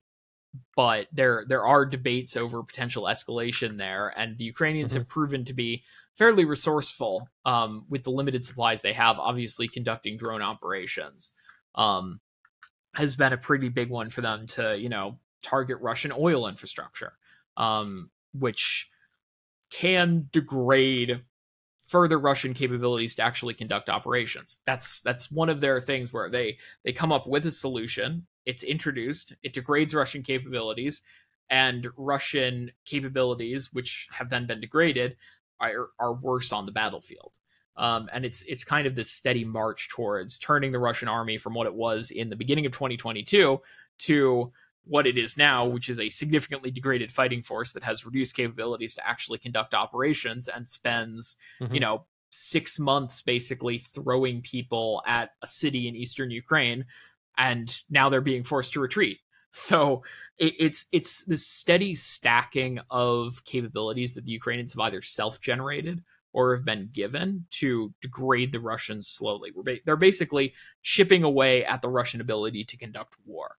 but there there are debates over potential escalation there, and the Ukrainians mm-hmm. have proven to be fairly resourceful um, with the limited supplies they have. Obviously, conducting drone operations um, has been a pretty big one for them to you know target Russian oil infrastructure, um, which can degrade further Russian capabilities to actually conduct operations. That's that's one of their things where they they come up with a solution, it's introduced, it degrades Russian capabilities, and Russian capabilities, which have then been degraded, are are worse on the battlefield. Um, and it's it's kind of this steady march towards turning the Russian army from what it was in the beginning of 2022 to what it is now, which is a significantly degraded fighting force that has reduced capabilities to actually conduct operations and spends, mm-hmm. you know, six months basically throwing people at a city in eastern Ukraine, and now they're being forced to retreat. So it, it's it's this steady stacking of capabilities that the Ukrainians have either self-generated or have been given to degrade the Russians slowly. They're basically chipping away at the Russian ability to conduct war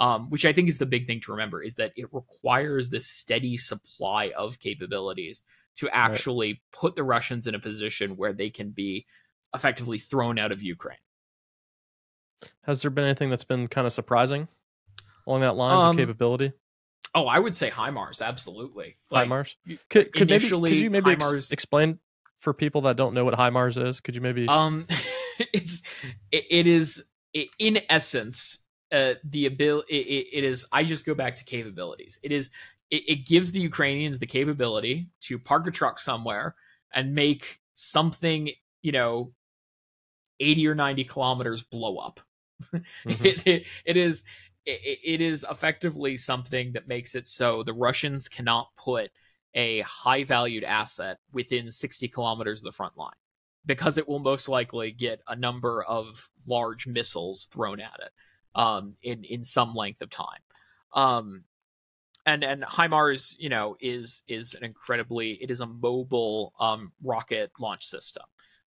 um, which I think is the big thing to remember is that it requires this steady supply of capabilities to actually right. put the Russians in a position where they can be effectively thrown out of Ukraine. Has there been anything that's been kind of surprising along that lines um, of capability? Oh, I would say HIMARS, absolutely. Like, HIMARS. Could, could maybe could you maybe HIMARS, ex- explain for people that don't know what HIMARS is? Could you maybe? Um, it's it, it is in essence uh, the ability it, it is i just go back to capabilities it is it, it, gives the ukrainians the capability to park a truck somewhere and make something you know 80 or 90 kilometers blow up mm-hmm. it, it is it is effectively something that makes it so the russians cannot put a high valued asset within 60 kilometers of the front line because it will most likely get a number of large missiles thrown at it um, in in some length of time. Um, and and HIMARS, you know, is is an incredibly it is a mobile um, rocket launch system,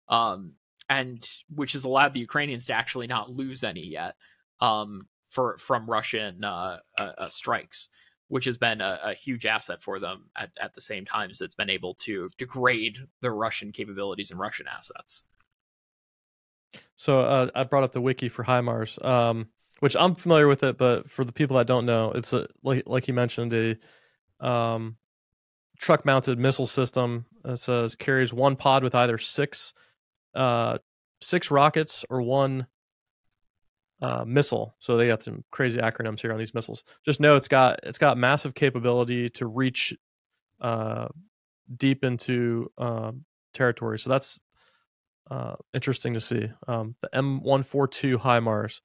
um, and which has allowed the Ukrainians to actually not lose any yet um, for from Russian uh, uh, uh, strikes, which has been a, a, huge asset for them at, at the same time it's been able to degrade the Russian capabilities and Russian assets. So uh, I brought up the wiki for HIMARS. Um, which I'm familiar with it, but for the people that don't know, it's a like like you mentioned a um, truck mounted missile system that says carries one pod with either six uh, six rockets or one uh, missile. So they got some crazy acronyms here on these missiles. Just know it's got it's got massive capability to reach uh, deep into um, territory. So that's uh, interesting to see. Um, the M142 HIMARS,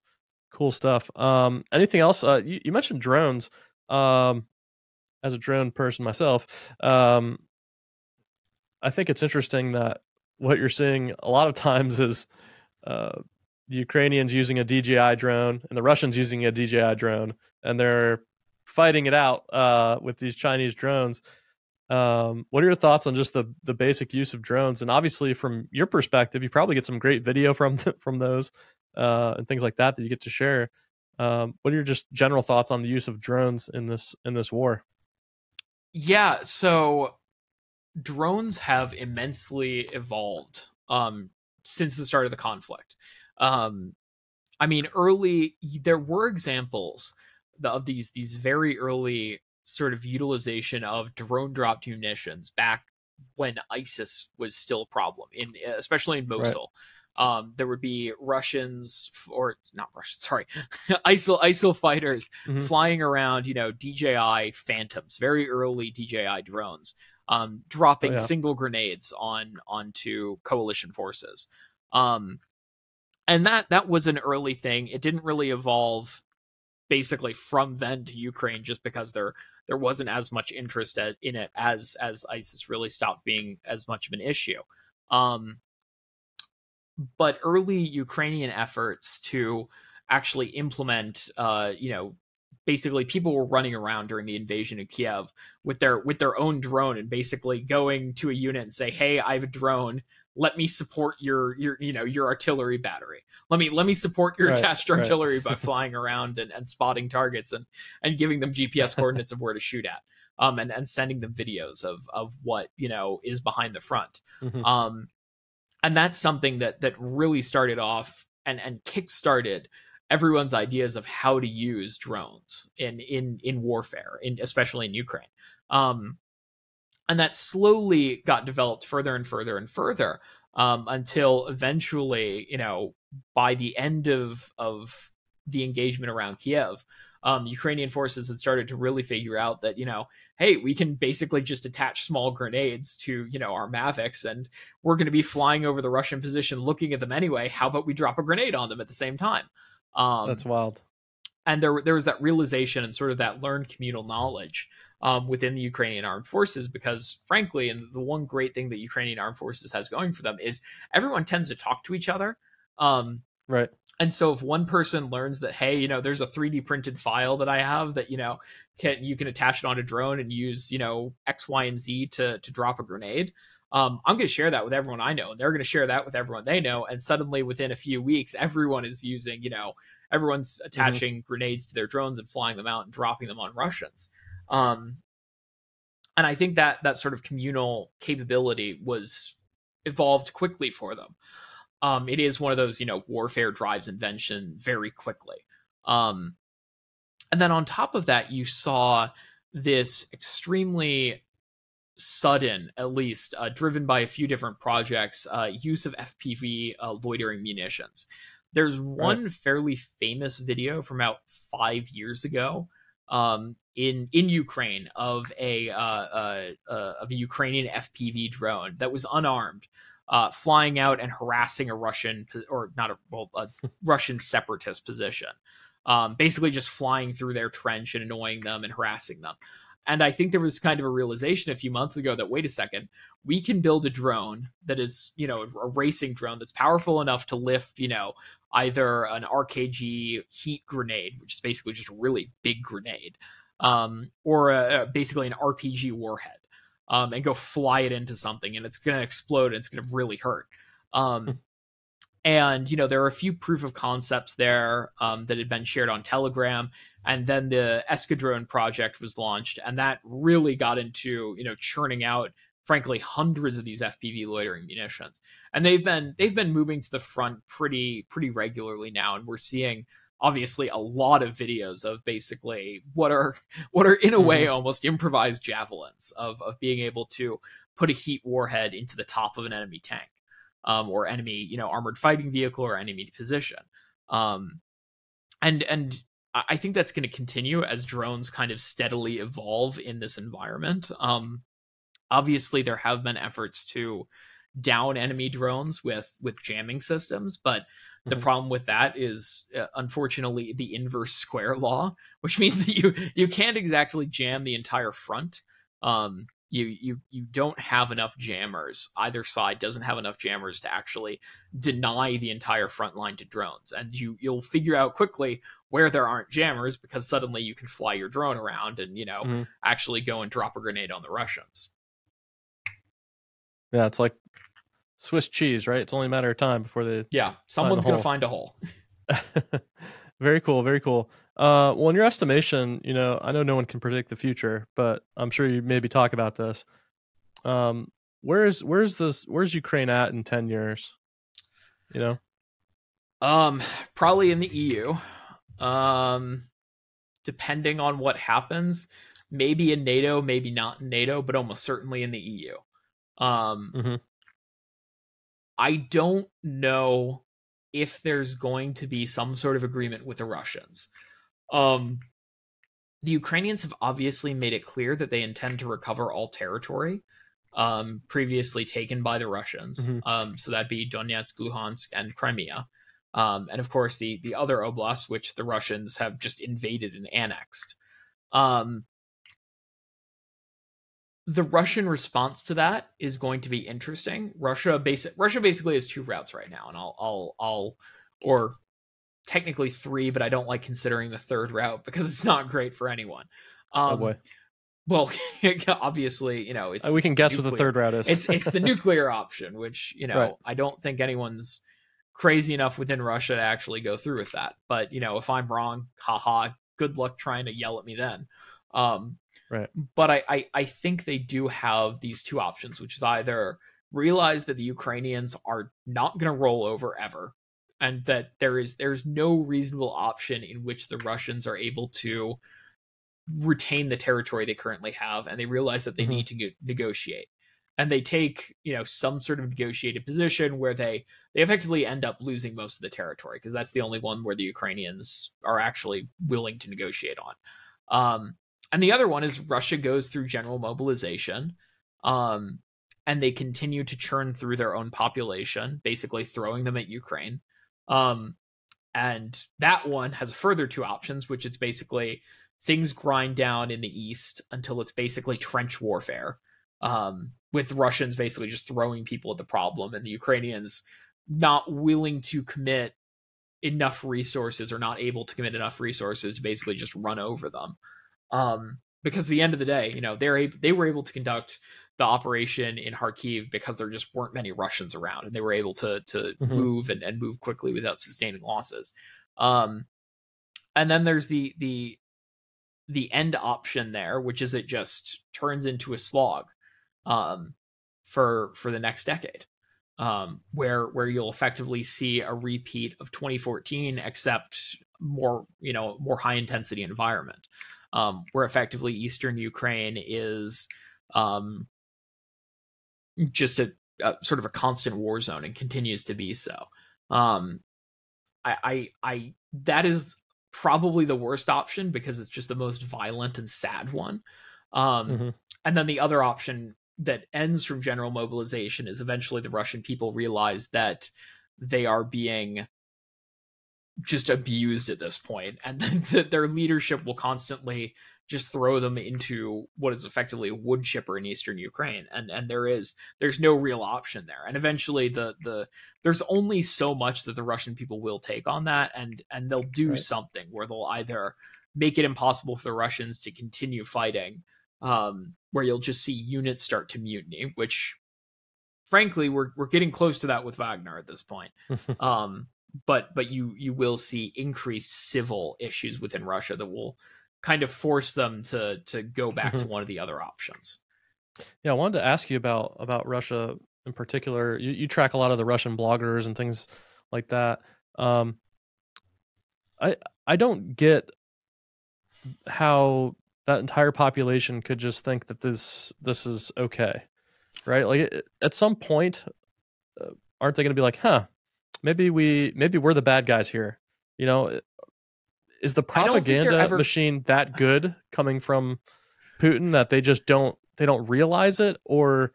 cool stuff. Um, anything else? Uh, you, you, mentioned drones. Um, as a drone person myself, um, I think it's interesting that what you're seeing a lot of times is uh, the Ukrainians using a DJI drone and the Russians using a DJI drone, and they're fighting it out uh, with these Chinese drones. Um, what are your thoughts on just the the basic use of drones? And obviously, from your perspective, you probably get some great video from from those uh, and things like that that you get to share. Um, what are your just general thoughts on the use of drones in this in this war? Yeah, so drones have immensely evolved um, since the start of the conflict. Um, I mean, early there were examples of these these very early sort of utilization of drone dropped munitions back when ISIS was still a problem in especially in Mosul. Right. Um, there would be Russians or not Russians, sorry, ISIL ISIL fighters mm-hmm. flying around, you know, DJI Phantoms, very early DJI drones, um, dropping oh, yeah. single grenades on onto coalition forces. Um, and that that was an early thing. It didn't really evolve basically from then to Ukraine just because there there wasn't as much interest at, in it as as ISIS really stopped being as much of an issue. Um, but early Ukrainian efforts to actually implement, uh, you know, basically people were running around during the invasion of Kiev with their with their own drone and basically going to a unit and say, "Hey, I have a drone. Let me support your your you know your artillery battery. Let me let me support your right, attached artillery by flying around and, and spotting targets and and giving them gps coordinates of where to shoot at um and and sending them videos of of what you know is behind the front. Mm-hmm. um and that's something that that really started off and and kick-started everyone's ideas of how to use drones in in in warfare in especially in ukraine um and that slowly got developed further and further and further um, until eventually, you know, by the end of of the engagement around Kiev, um, Ukrainian forces had started to really figure out that you know, hey, we can basically just attach small grenades to you know our Mavics, and we're going to be flying over the Russian position, looking at them anyway. How about we drop a grenade on them at the same time? Um, That's wild. And there, there was that realization and sort of that learned communal knowledge um, within the Ukrainian armed forces because, frankly, and the one great thing that Ukrainian armed forces has going for them is everyone tends to talk to each other. Um, right. And so if one person learns that, hey, you know, there's a 3D printed file that I have that, you know, can you can attach it on a drone and use, you know, X, Y, and Z to to drop a grenade. Um, I'm going to share that with everyone I know, and they're going to share that with everyone they know. And suddenly, within a few weeks, everyone is using, you know, everyone's mm-hmm. attaching mm-hmm. grenades to their drones and flying them out and dropping them on Russians. Um, and I think that that sort of communal capability was evolved quickly for them. Um, it is one of those, you know, warfare drives invention very quickly. Um, and then on top of that, you saw this extremely sudden, at least, uh, driven by a few different projects, uh, use of FPV uh, loitering munitions. There's one right. fairly famous video from about five years ago um, in in Ukraine of a uh, uh, uh, of a Ukrainian FPV drone that was unarmed, uh, flying out and harassing a Russian or not a well a Russian separatist position, um, basically just flying through their trench and annoying them and harassing them. And I think there was kind of a realization a few months ago that wait a second, we can build a drone that is, you know, a racing drone that's powerful enough to lift, you know, either an RKG heat grenade, which is basically just a really big grenade, um, or a, a, basically an RPG warhead, um, and go fly it into something, and it's going to explode and it's going to really hurt. Um, hmm. And you know there are a few proof of concepts there um, that had been shared on Telegram, and then the Escadrone project was launched, and that really got into you know churning out frankly hundreds of these FPV loitering munitions. And they've been they've been moving to the front pretty pretty regularly now and we're seeing obviously a lot of videos of basically what are what are in a way mm-hmm. almost improvised javelins of of being able to put a heat warhead into the top of an enemy tank um, or enemy you know armored fighting vehicle or enemy position um, and and I think that's going to continue as drones kind of steadily evolve in this environment. Um, obviously, there have been efforts to down enemy drones with with jamming systems, but the mm-hmm. problem with that is uh, unfortunately the inverse square law, which means that you you can't exactly jam the entire front. Um, you you you don't have enough jammers. Either side doesn't have enough jammers to actually deny the entire front line to drones, and you you'll figure out quickly where there aren't jammers because suddenly you can fly your drone around and you know mm-hmm. actually go and drop a grenade on the Russians. Yeah, it's like Swiss cheese, right? It's only a matter of time before they. Yeah, someone's going to find a hole. very cool. Very cool. Uh, well, in your estimation, you know, I know no one can predict the future, but I'm sure you maybe talk about this. Um, where's where's this? Where's Ukraine at in ten years? You know. Um, probably in the EU. Um, depending on what happens, maybe in NATO, maybe not in NATO, but almost certainly in the EU. Um, mm-hmm. I don't know if there's going to be some sort of agreement with the Russians. Um, the Ukrainians have obviously made it clear that they intend to recover all territory um, previously taken by the Russians. Mm-hmm. Um, so that'd be Donetsk, Luhansk, and Crimea. Um, and of course, the the other oblasts, which the Russians have just invaded and annexed. Um, the Russian response to that is going to be interesting. Russia basic Russia basically has two routes right now, and I'll I'll I'll or technically three, but I don't like considering the third route because it's not great for anyone. Oh, um, oh boy. Well, obviously, you know, it's uh, we can guess nuclear. what the third route is. it's it's the nuclear option, which you know right. I don't think anyone's crazy enough within Russia to actually go through with that. But you know, if I'm wrong, haha, good luck trying to yell at me then. Um, Right. But I, I, I think they do have these two options, which is either realize that the Ukrainians are not going to roll over ever, and that there is there's no reasonable option in which the Russians are able to retain the territory they currently have, and they realize that they mm-hmm. need to go- negotiate, and they take you know some sort of negotiated position where they they effectively end up losing most of the territory because that's the only one where the Ukrainians are actually willing to negotiate on. Um, and the other one is Russia goes through general mobilization, um, and they continue to churn through their own population, basically throwing them at Ukraine. Um, and that one has further two options, which it's basically things grind down in the east until it's basically trench warfare, um, with Russians basically just throwing people at the problem, and the Ukrainians not willing to commit enough resources or not able to commit enough resources to basically just run over them. Um, because at the end of the day, you know, they're able, they were able to conduct the operation in Kharkiv because there just weren't many Russians around, and they were able to to mm-hmm. move and, and move quickly without sustaining losses. Um, and then there's the the the end option there, which is it just turns into a slog um, for for the next decade, um, where where you'll effectively see a repeat of 2014, except more you know more high intensity environment um, where effectively Eastern Ukraine is um, just a, a, sort of a constant war zone and continues to be so. Um, I, I, I, that is probably the worst option because it's just the most violent and sad one. Um, mm-hmm. And then the other option that ends from general mobilization is eventually the Russian people realize that they are being just abused at this point and that their leadership will constantly just throw them into what is effectively a wood chipper in eastern ukraine and and there is there's no real option there and eventually the the there's only so much that the russian people will take on that and and they'll do right. something where they'll either make it impossible for the russians to continue fighting um where you'll just see units start to mutiny which frankly we're we're getting close to that with wagner at this point um but but you you will see increased civil issues within Russia that will kind of force them to to go back mm-hmm. to one of the other options. Yeah, I wanted to ask you about about Russia in particular. You, you track a lot of the Russian bloggers and things like that. Um, I I don't get how that entire population could just think that this this is okay, right? Like at some point, uh, aren't they going to be like, huh? maybe we maybe we're the bad guys here you know is the propaganda ever... machine that good coming from Putin that they just don't they don't realize it or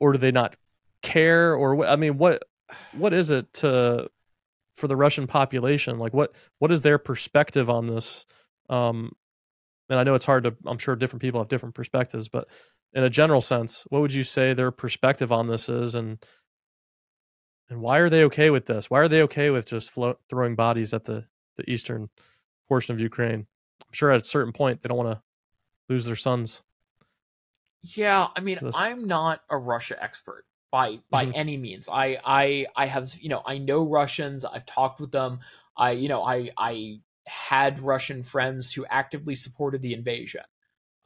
or do they not care or I mean what what is it to for the Russian population? Like what what is their perspective on this? Um and I know it's hard to I'm sure different people have different perspectives but in a general sense what would you say their perspective on this is and and why are they okay with this? Why are they okay with just float, throwing bodies at the the eastern portion of Ukraine I'm sure at a certain point they don't want to lose their sons yeah, I mean, I'm not a Russia expert by by mm-hmm. any means. I I I have you know I know Russians. I've talked with them. I you know I I had Russian friends who actively supported the invasion.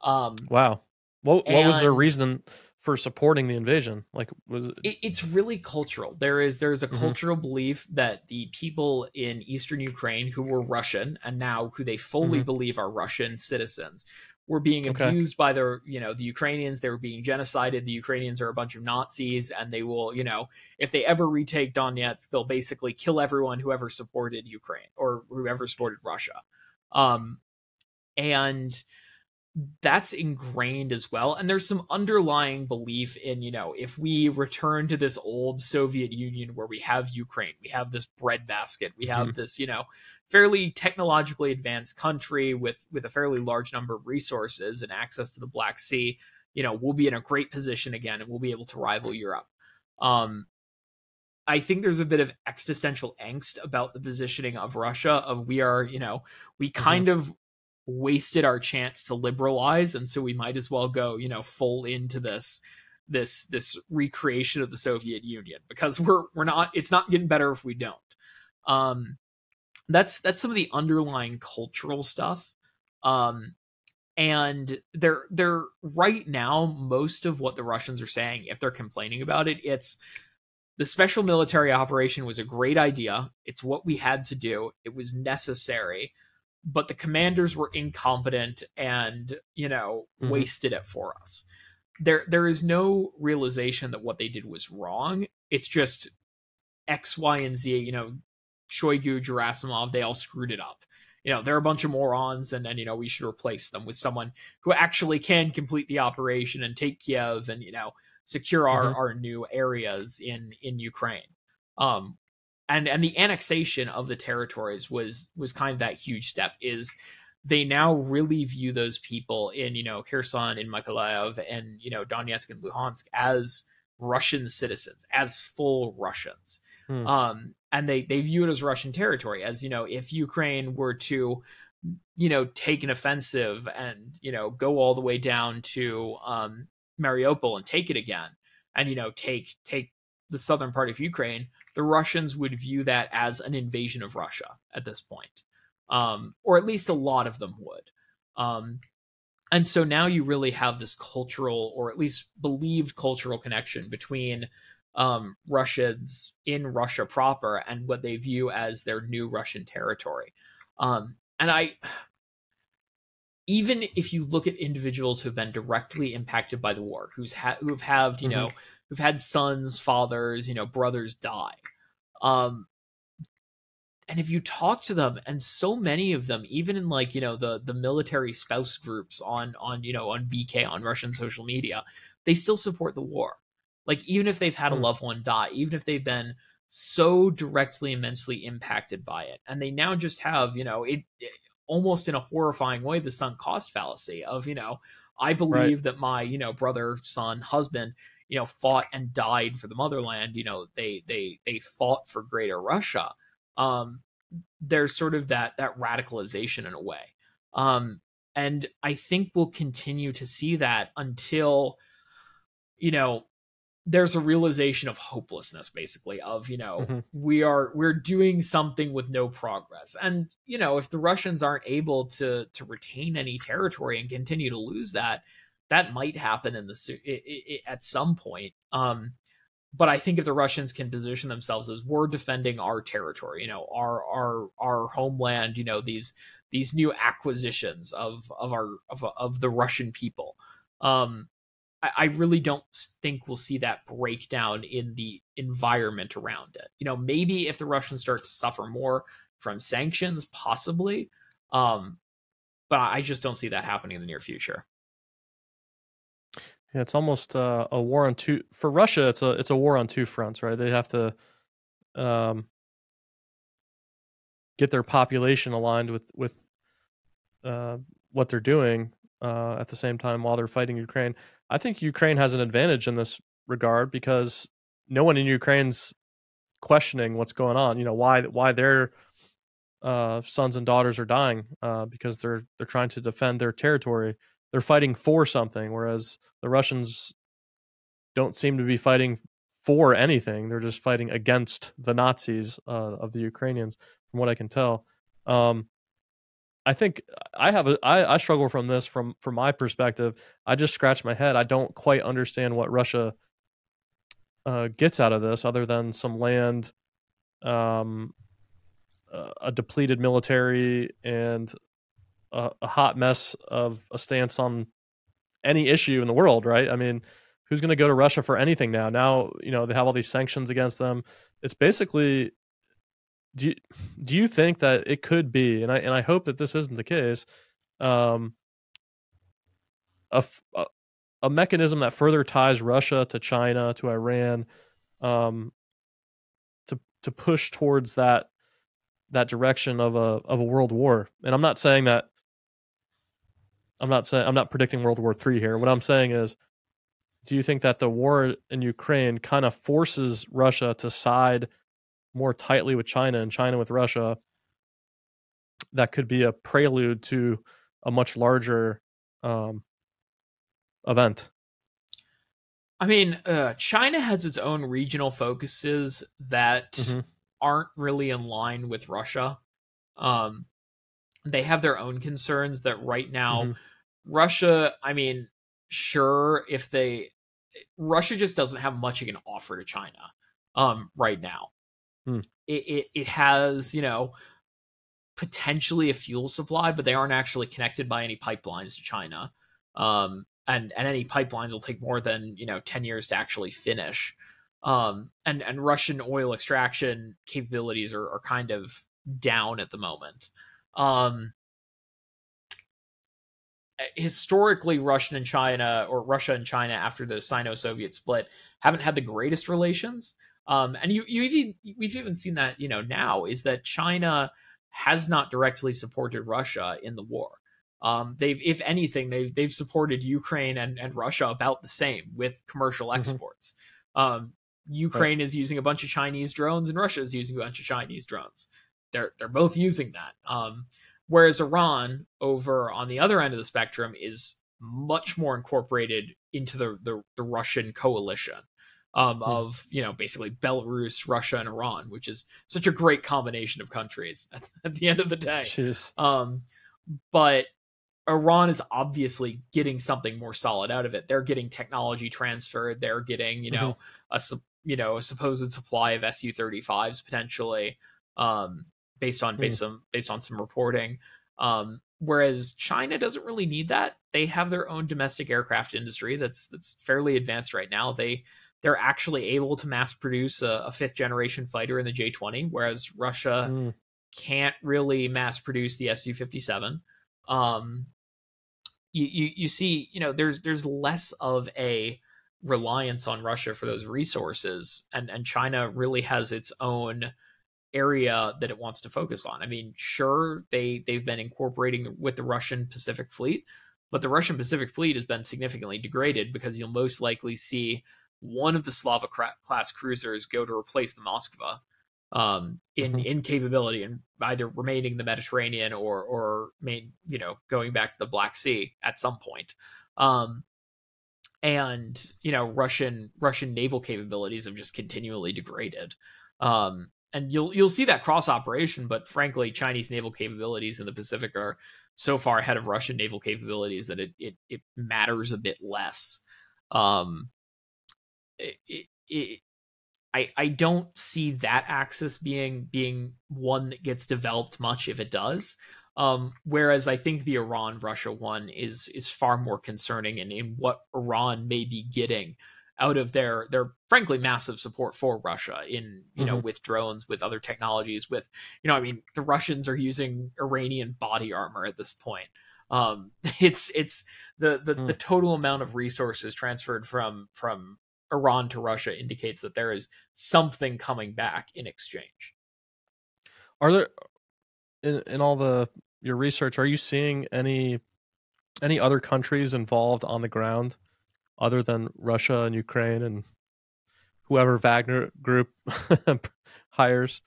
Um, wow. What what was their reason for supporting the invasion? Like was it... It, it's really cultural. There is there is a mm-hmm. cultural belief that the people in eastern Ukraine who were Russian and now who they fully mm-hmm. believe are Russian citizens were being okay. abused by the you know the Ukrainians. They were being genocided. The Ukrainians are a bunch of Nazis, and they will you know if they ever retake Donetsk, they'll basically kill everyone who ever supported Ukraine or whoever supported Russia. Um, and that's ingrained as well and there's some underlying belief in you know if we return to this old soviet union where we have ukraine we have this breadbasket we have mm-hmm. this you know fairly technologically advanced country with with a fairly large number of resources and access to the black sea you know we'll be in a great position again and we'll be able to rival europe um I think there's a bit of existential angst about the positioning of Russia of we are, you know, we mm-hmm. kind mm-hmm. of wasted our chance to liberalize and so we might as well go you know full into this this this recreation of the soviet union because we're we're not it's not getting better if we don't. Um that's that's some of the underlying cultural stuff. Um and they're they're right now most of what the russians are saying if they're complaining about it it's the special military operation was a great idea. It's what we had to do. It was necessary but the commanders were incompetent and you know mm-hmm. wasted it for us there there is no realization that what they did was wrong it's just x y and z you know shoigu gerasimov they all screwed it up you know they're a bunch of morons and then you know we should replace them with someone who actually can complete the operation and take kiev and you know secure our mm-hmm. our new areas in in ukraine um and and the annexation of the territories was was kind of that huge step is they now really view those people in you know Kherson in Mykolaiv and you know Donetsk and Luhansk as Russian citizens as full Russians hmm. um and they they view it as Russian territory as you know if Ukraine were to you know take an offensive and you know go all the way down to um Mariupol and take it again and you know take take the southern part of Ukraine the Russians would view that as an invasion of Russia at this point, um, or at least a lot of them would. Um, and so now you really have this cultural, or at least believed cultural connection between um, Russians in Russia proper and what they view as their new Russian territory. Um, and I, even if you look at individuals who've been directly impacted by the war, who's ha- who've had you mm-hmm. know who've had sons, fathers, you know, brothers die. Um, and if you talk to them, and so many of them, even in like you know the the military spouse groups on on you know on VK on Russian social media, they still support the war. Like even if they've had a hmm. loved one die, even if they've been so directly immensely impacted by it, and they now just have you know it, it almost in a horrifying way the sunk cost fallacy of you know I believe right. that my you know brother, son, husband you know fought and died for the motherland you know they they they fought for greater russia um there's sort of that that radicalization in a way um and i think we'll continue to see that until you know there's a realization of hopelessness basically of you know mm-hmm. we are we're doing something with no progress and you know if the russians aren't able to to retain any territory and continue to lose that that might happen in the at some point. Um, but I think if the Russians can position themselves as we're defending our territory, you know, our our our homeland, you know, these these new acquisitions of of our of of the Russian people, um, I, I really don't think we'll see that breakdown in the environment around it. You know, maybe if the Russians start to suffer more, from sanctions, possibly. Um, but I just don't see that happening in the near future. Yeah, it's almost uh, a war on two for Russia. It's a it's a war on two fronts, right? They have to um, get their population aligned with with uh, what they're doing uh, at the same time while they're fighting Ukraine. I think Ukraine has an advantage in this regard because no one in Ukraine's questioning what's going on. You know why why their uh, sons and daughters are dying uh, because they're they're trying to defend their territory they're fighting for something, whereas the Russians don't seem to be fighting for anything. They're just fighting against the Nazis uh, of the Ukrainians, from what I can tell. Um, I think I have a I, I struggle from this from from my perspective. I just scratch my head. I don't quite understand what Russia uh, gets out of this, other than some land, um, a depleted military, and a, a hot mess of a stance on any issue in the world, right? I mean, who's going to go to Russia for anything now? Now, you know, they have all these sanctions against them. It's basically do you, do you think that it could be and I and I hope that this isn't the case um a, a, mechanism that further ties Russia to China to Iran um to to push towards that that direction of a of a world war. And I'm not saying that I'm not saying I'm not predicting World War III here. What I'm saying is, do you think that the war in Ukraine kind of forces Russia to side more tightly with China and China with Russia? That could be a prelude to a much larger um, event. I mean, uh, China has its own regional focuses that mm-hmm. aren't really in line with Russia. Um, they have their own concerns that right now mm-hmm. Russia, I mean, sure if they Russia just doesn't have much it can offer to China um right now. Hmm. It, it it has, you know, potentially a fuel supply, but they aren't actually connected by any pipelines to China. Um and and any pipelines will take more than, you know, 10 years to actually finish. Um and and Russian oil extraction capabilities are, are kind of down at the moment. Um historically Russian and China or Russia and China after the Sino-Soviet split haven't had the greatest relations. Um, and you you even we've even seen that you know now is that China has not directly supported Russia in the war. Um, they've if anything they've they've supported Ukraine and, and Russia about the same with commercial mm-hmm. exports. Um, Ukraine right. is using a bunch of Chinese drones and Russia is using a bunch of Chinese drones. They're they're both using that. Um, Whereas Iran, over on the other end of the spectrum, is much more incorporated into the the, the Russian coalition um, hmm. of you know basically Belarus, Russia, and Iran, which is such a great combination of countries at, at the end of the day. Um, but Iran is obviously getting something more solid out of it. They're getting technology transferred. They're getting you know mm-hmm. a you know a supposed supply of Su 35s potentially. Um, based on based mm. on based on some reporting. Um, whereas China doesn't really need that. They have their own domestic aircraft industry that's that's fairly advanced right now. They they're actually able to mass produce a, a fifth generation fighter in the J twenty, whereas Russia mm. can't really mass produce the Su fifty seven. Um, you, you you see, you know, there's there's less of a reliance on Russia for those resources, and and China really has its own area that it wants to focus on. I mean, sure they they've been incorporating with the Russian Pacific Fleet, but the Russian Pacific Fleet has been significantly degraded because you'll most likely see one of the Slava class cruisers go to replace the Moskva um, in mm-hmm. in capability and either remaining in the Mediterranean or or main you know going back to the Black Sea at some point. Um, and you know Russian Russian naval capabilities have just continually degraded. Um, and you'll you'll see that cross operation, but frankly, Chinese naval capabilities in the Pacific are so far ahead of Russian naval capabilities that it it, it matters a bit less. Um, it, it, I I don't see that axis being being one that gets developed much if it does. Um, whereas I think the Iran Russia one is is far more concerning and in what Iran may be getting out of their their frankly massive support for Russia in you know Mhm. with drones, with other technologies, with you know I mean the Russians are using Iranian body armor at this point. Um, it's it's the the, Hmm. the total amount of resources transferred from from Iran to Russia indicates that there is something coming back in exchange. Are there in in all the your research? Are you seeing any any other countries involved on the ground other than Russia and Ukraine and whoever Wagner Group hires?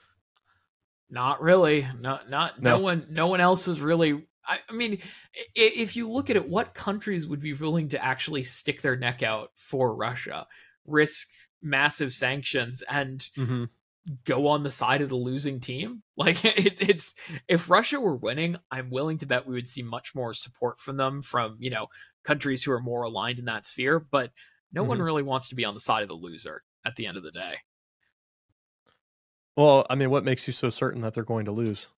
Not really. Not not no, No. one no one else is really I, I mean if you look at it what countries would be willing to actually stick their neck out for Russia, risk massive sanctions and hmm go on the side of the losing team? Like it, it's if Russia were winning, I'm willing to bet we would see much more support from them from, you know, countries who are more aligned in that sphere, but no one Mhm. really wants to be on the side of the loser at the end of the day. Well, I mean, what makes you so certain that they're going to lose?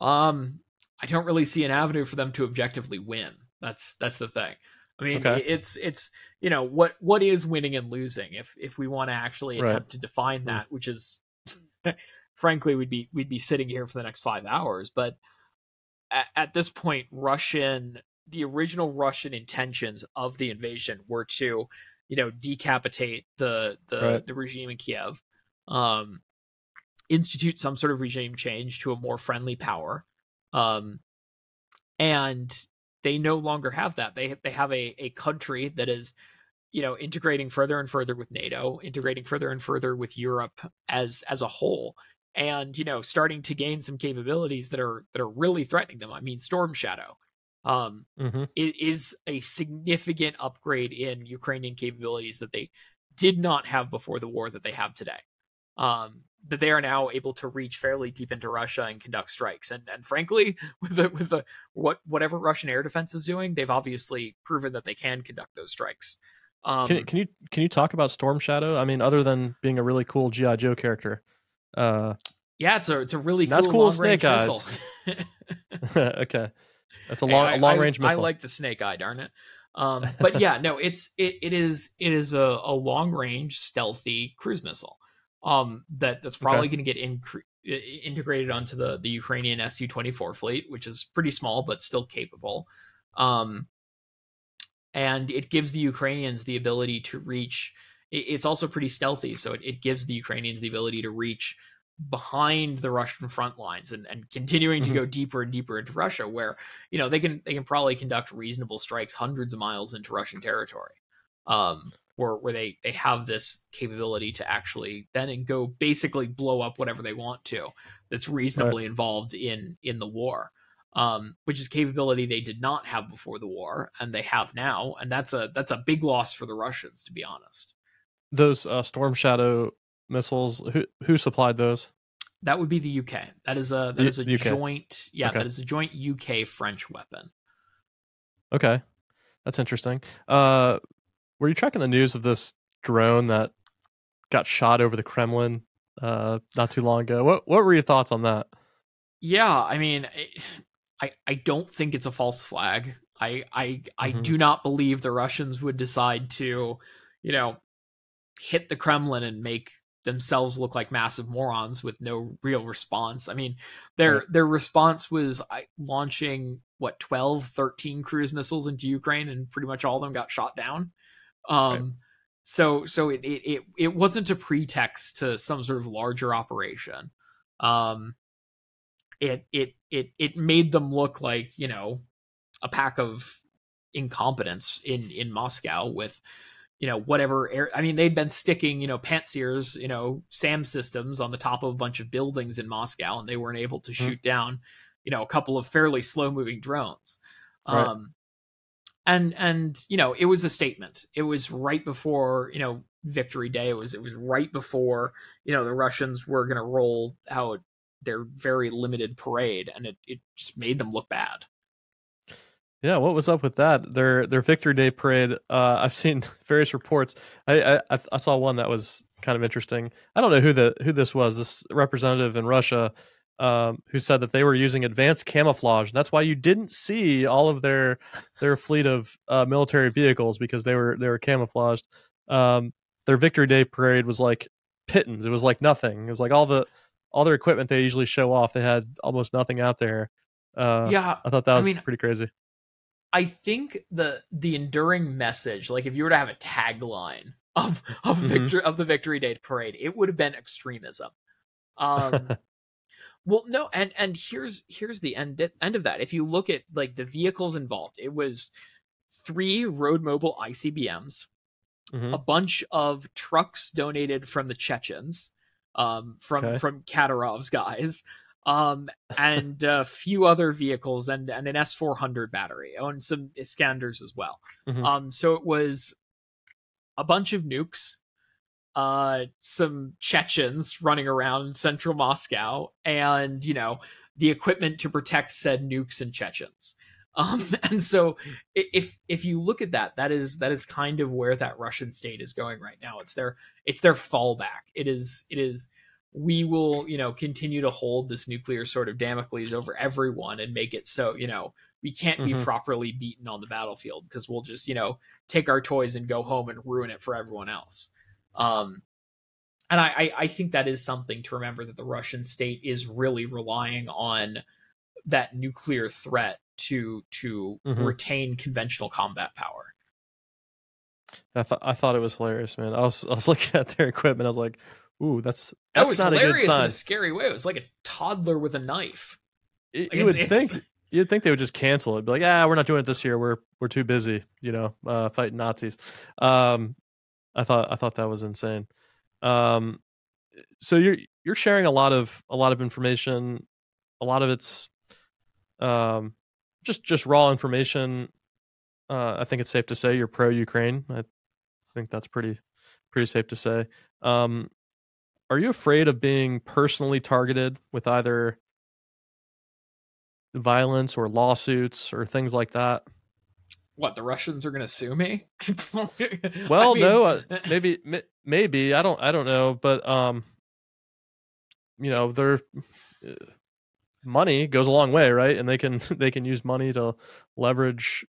Um, I don't really see an avenue for them to objectively win. That's that's the thing. I mean, Okay. it's it's you know what what is winning and losing. If if we want to actually Right. attempt to define Hmm. that, which is frankly we'd be we'd be sitting here for the next five hours. But at, at this point, Russian the original Russian intentions of the invasion were to you know decapitate the the Right. the regime in Kiev. Um, institute some sort of regime change to a more friendly power um and they no longer have that they they have a a country that is you know integrating further and further with NATO integrating further and further with Europe as as a whole and you know starting to gain some capabilities that are that are really threatening them i mean storm shadow um hmm it is a significant upgrade in Ukrainian capabilities that they did not have before the war that they have today. Um, that they are now able to reach fairly deep into Russia and conduct strikes. And and frankly, with the with the what whatever Russian air defense is doing, they've obviously proven that they can conduct those strikes. Um, Can can you can you talk about Storm Shadow? I mean, other than being a really cool GI Joe character. Uh, yeah, it's a it's a really That's cool, cool Snake missile. okay, that's a long I- a long I- range missile. I like the snake eye, darn it. Um, but yeah, no, it's it, it is it is a, a long range stealthy cruise missile. Um, that that's probably going to get incre- integrated onto the the Ukrainian Su twenty four fleet, which is pretty small but still capable. Um, and it gives the Ukrainians the ability to reach. it- It's also pretty stealthy, so it, it gives the Ukrainians the ability to reach behind the Russian front lines and, and continuing Mhm. to go deeper and deeper into Russia, where you know they can they can probably conduct reasonable strikes hundreds of miles into Russian territory, um, where where they they have this capability to actually then and go basically blow up whatever they want to that's reasonably involved in in the war. Um, which is capability they did not have before the war, and they have now, and that's a that's a big loss for the Russians, to be honest. Those uh, Storm Shadow missiles. Who who supplied those? That would be the UK. That is a that U- is a UK. joint yeah, Okay. that is a joint UK French weapon. Okay, that's interesting. Uh, were you tracking the news of this drone that got shot over the Kremlin uh, not too long ago? What what were your thoughts on that? Yeah, I mean, I- I I don't think it's a false flag. I I I Mhm. do not believe the Russians would decide to, you know, hit the Kremlin and make themselves look like massive morons with no real response. I mean, their Right. their response was launching what 12, 13 cruise missiles into Ukraine and pretty much all of them got shot down. Um Right. so so it, it it it wasn't a pretext to some sort of larger operation. Um it it it it made them look like you know a pack of incompetents in in Moscow with you know whatever air I mean they'd been sticking you know Pantsirs you know SAM systems on the top of a bunch of buildings in Moscow and they weren't able to Mhm. shoot down you know a couple of fairly slow moving drones Right. um and and you know it was a statement it was right before you know victory day it was it was right before you know the russians were going to roll out their very limited parade and it, it just made them look bad Yeah, what was up with that? Their their Victory Day parade. Uh, I've seen various reports. I, I I saw one that was kind of interesting. I don't know who the who this was. This representative in Russia, um, who said that they were using advanced camouflage. And that's why you didn't see all of their their fleet of uh, military vehicles because they were they were camouflaged. um, their Victory Day parade was like pittance. It was like nothing. It was like all the all their equipment they usually show off. They had almost nothing out there. Uh, yeah, I thought that was I mean, pretty crazy. I think the the enduring message, like if you were to have a tagline of of Mhm. victory of the Victory Day parade, it would have been extremism. Um, well, no, and and here's here's the end end of that. If you look at like the vehicles involved, it was three road mobile ICBMs, Mhm. a bunch of trucks donated from the Chechens, um, from Okay. from Kadyrov's guys, um, and a few other vehicles and and an S four hundred battery, and some Iskanders as well. Mhm. Um, so it was a bunch of nukes, uh, some Chechens running around in central Moscow, and you know the equipment to protect said nukes and Chechens. Um, and so if if you look at that, that is that is kind of where that Russian state is going right now. It's their it's their fallback. It is it is we will you know continue to hold this nuclear sort of Damocles over everyone and make it so you know we can't be Mhm. properly beaten on the battlefield because we'll just you know take our toys and go home and ruin it for everyone else. Um, and I, I, I think that is something to remember that the Russian state is really relying on that nuclear threat to to Mhm. retain conventional combat power. I thought I thought it was hilarious, man. I was I was looking at their equipment. I was like, "Ooh, that's That was not a good hilarious in sign." a scary way. It was like a toddler with a knife. Y- Like, you would think you'd think they would just cancel it. Be like, "Ah, we're not doing it this year. We're we're too busy, you know, uh, fighting Nazis." Um, I thought I thought that was insane. Um, so you're you're sharing a lot of a lot of information. A lot of it's um just just raw information. Uh, I think it's safe to say you're pro Ukraine. I think that's pretty pretty safe to say. Um, are you afraid of being personally targeted with either violence or lawsuits or things like that? What the Russians are going to sue me? Well, I mean- no, uh, maybe m- maybe I don't I don't know, but um, you know, their uh, money goes a long way, right? And they can they can use money to leverage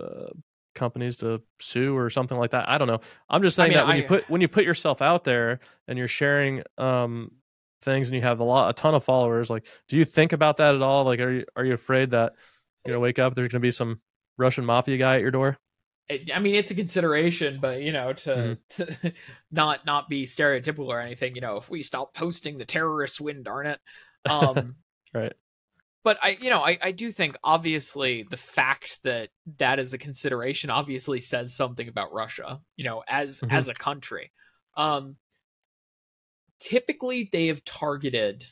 uh, companies to sue or something like that. I don't know. I'm just I saying mean, that when I- you put when you put yourself out there and you're sharing um things and you have a lot a ton of followers, like do you think about that at all? Like are you are you afraid that you know wake up there's going to be some Russian mafia guy at your door? it- I mean, it's a consideration, but you know, to, Mm-hmm. to not not be stereotypical or anything. You know, if we stop posting, the terrorists win. Darn it. Um, Right. But I, you know, I, I do think obviously the fact that that is a consideration obviously says something about Russia. You know, as Mhm. as a country. Um, typically, they have targeted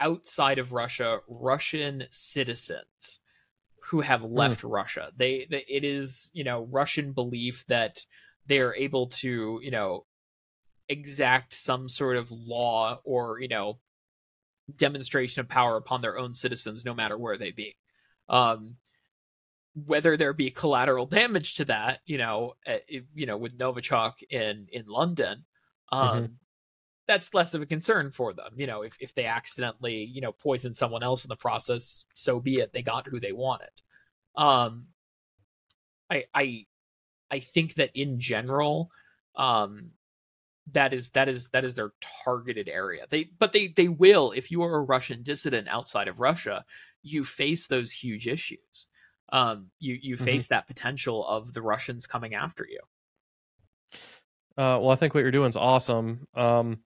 outside of Russia Russian citizens who have left Russia. They, they it is you know Russian belief that they are able to you know exact some sort of law or you know demonstration of power upon their own citizens no matter where they be. Um whether there be collateral damage to that you know uh, you know with novichok in in london um that's less of a concern for them. You know if, if they accidentally you know poison someone else in the process so be it. They got who they wanted. Um i i i think that in general um that is that is that is their targeted area they but they they will if you are a russian dissident outside of russia you face those huge issues um you you Mhm. face that potential of the russians coming after you Uh, well, I think what you're doing is awesome. Um,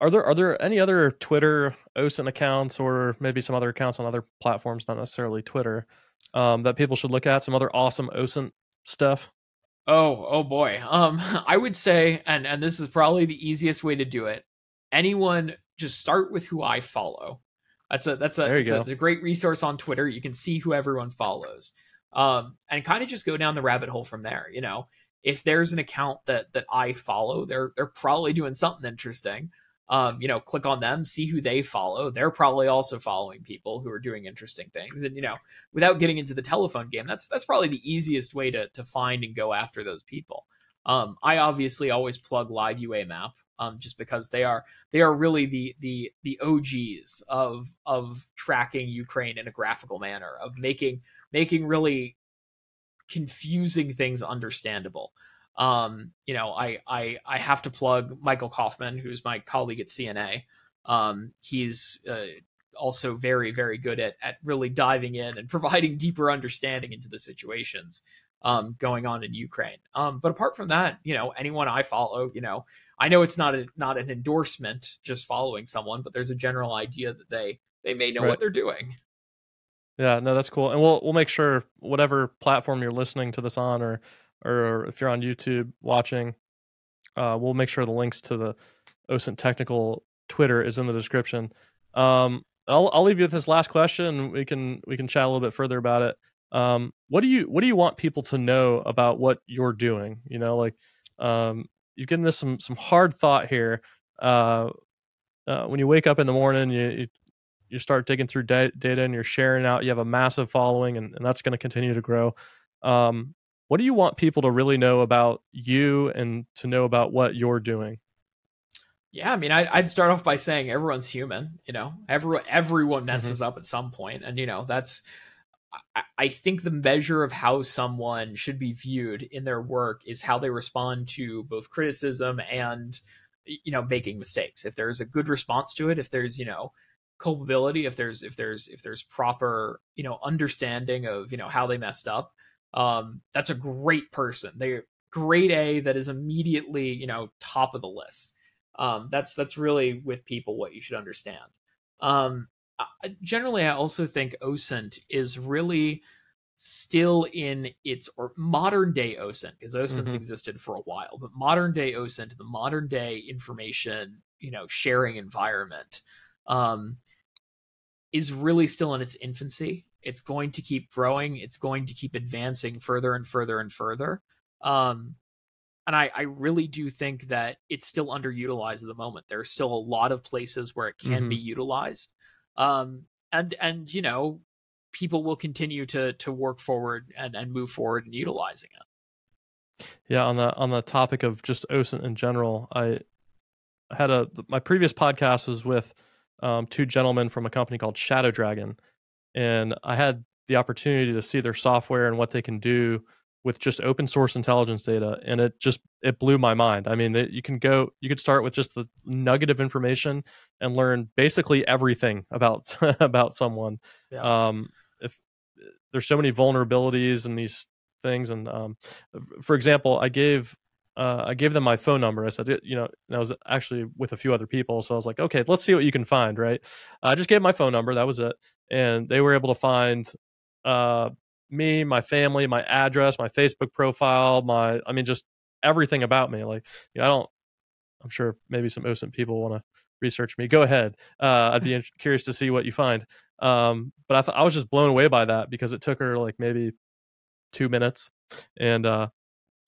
are there are there any other Twitter OSINT accounts or maybe some other accounts on other platforms, not necessarily Twitter, um, that people should look at? Some other awesome OSINT stuff. Oh, oh boy. Um, I would say, and and this is probably the easiest way to do it. Anyone, just start with who I follow. That's a that's a, it's a, a great resource on Twitter. You can see who everyone follows, um, and kind of just go down the rabbit hole from there. You know, if there's an account that that I follow, they're they're probably doing something interesting. Um, you know, click on them, see who they follow. They're probably also following people who are doing interesting things, and you know, without getting into the telephone game, that's that's probably the easiest way to to find and go after those people. Um, I obviously always plug Live UA Map, um, just because they are they are really the the the OGs of of tracking Ukraine in a graphical manner, of making making really confusing things understandable. Um, you know, I I I have to plug Michael Kofman, who's my colleague at CNA. Um, he's uh, also very very good at at really diving in and providing deeper understanding into the situations um, going on in Ukraine. Um, but apart from that, you know, anyone I follow, you know, I know it's not a not an endorsement just following someone, but there's a general idea that they they may know right. what they're doing. Yeah, no, that's cool, and we'll we'll make sure whatever platform you're listening to this on, or or if you're on YouTube watching, uh, we'll make sure the links to the OSINT Technical Twitter is in the description. Um, I'll I'll leave you with this last question. We can we can chat a little bit further about it. Um, what do you what do you want people to know about what you're doing? You know, like um, you've given this some some hard thought here. Uh, uh, when you wake up in the morning, you you, you start digging through da- data and you're sharing out. You have a massive following, and, and that's going to continue to grow. Um, what do you want people to really know about you and to know about what you're doing? Yeah, I mean, I'd, I'd start off by saying everyone's human. You know, everyone everyone messes mm-hmm. up at some point, and you know that's. I, I think the measure of how someone should be viewed in their work is how they respond to both criticism and, you know, making mistakes. If there's a good response to it, if there's you know culpability, if there's if there's if there's proper you know understanding of you know how they messed up, um, that's a great person. They're grade A that is immediately, you know, top of the list. Um, that's that's really with people what you should understand. Um, generally, I also think OSINT is really still in its or modern day OSINT because OSINT's mm-hmm. existed for a while, but modern day OSINT, the modern day information, you know, sharing environment, um, is really still in its infancy. It's going to keep growing. It's going to keep advancing further and further and further. Um, and I, I really do think that it's still underutilized at the moment. There are still a lot of places where it can mm-hmm. be utilized. Um, and and you know, people will continue to to work forward and, and move forward in utilizing it. Yeah, on the on the topic of just OSINT in general, I had a my previous podcast was with um, two gentlemen from a company called Shadow Dragon, and I had the opportunity to see their software and what they can do with just open source intelligence data and it just it blew my mind i mean you can go you could start with just the nugget of information and learn basically everything about about someone yeah. um if there's so many vulnerabilities and these things and um for example i gave uh, I gave them my phone number. I said, you know, I was actually with a few other people. So I was like, okay, let's see what you can find. Right. I just gave my phone number. That was it. And they were able to find uh, me, my family, my address, my Facebook profile, my, I mean, just everything about me. Like, you know, I don't, I'm sure maybe some OSINT people want to research me. Go ahead. Uh, I'd be curious to see what you find. Um, but I thought I was just blown away by that because it took her like maybe two minutes and uh,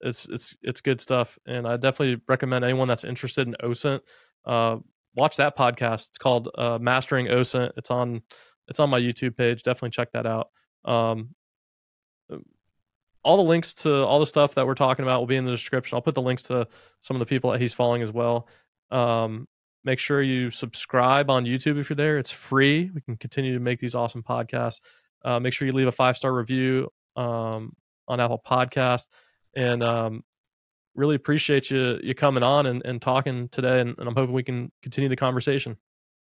it's it's it's good stuff, and I definitely recommend anyone that's interested in OSINT uh, watch that podcast. It's called uh, Mastering OSINT. It's on it's on my YouTube page. Definitely check that out. Um, all the links to all the stuff that we're talking about will be in the description. I'll put the links to some of the people that he's following as well. Um, make sure you subscribe on YouTube if you're there. It's free. We can continue to make these awesome podcasts. Uh, make sure you leave a five star review um, on Apple Podcast and um, really appreciate you you coming on and, and talking today and, and i'm hoping we can continue the conversation.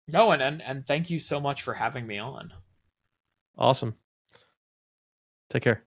No and, and and thank you so much for having me on. Awesome. Take care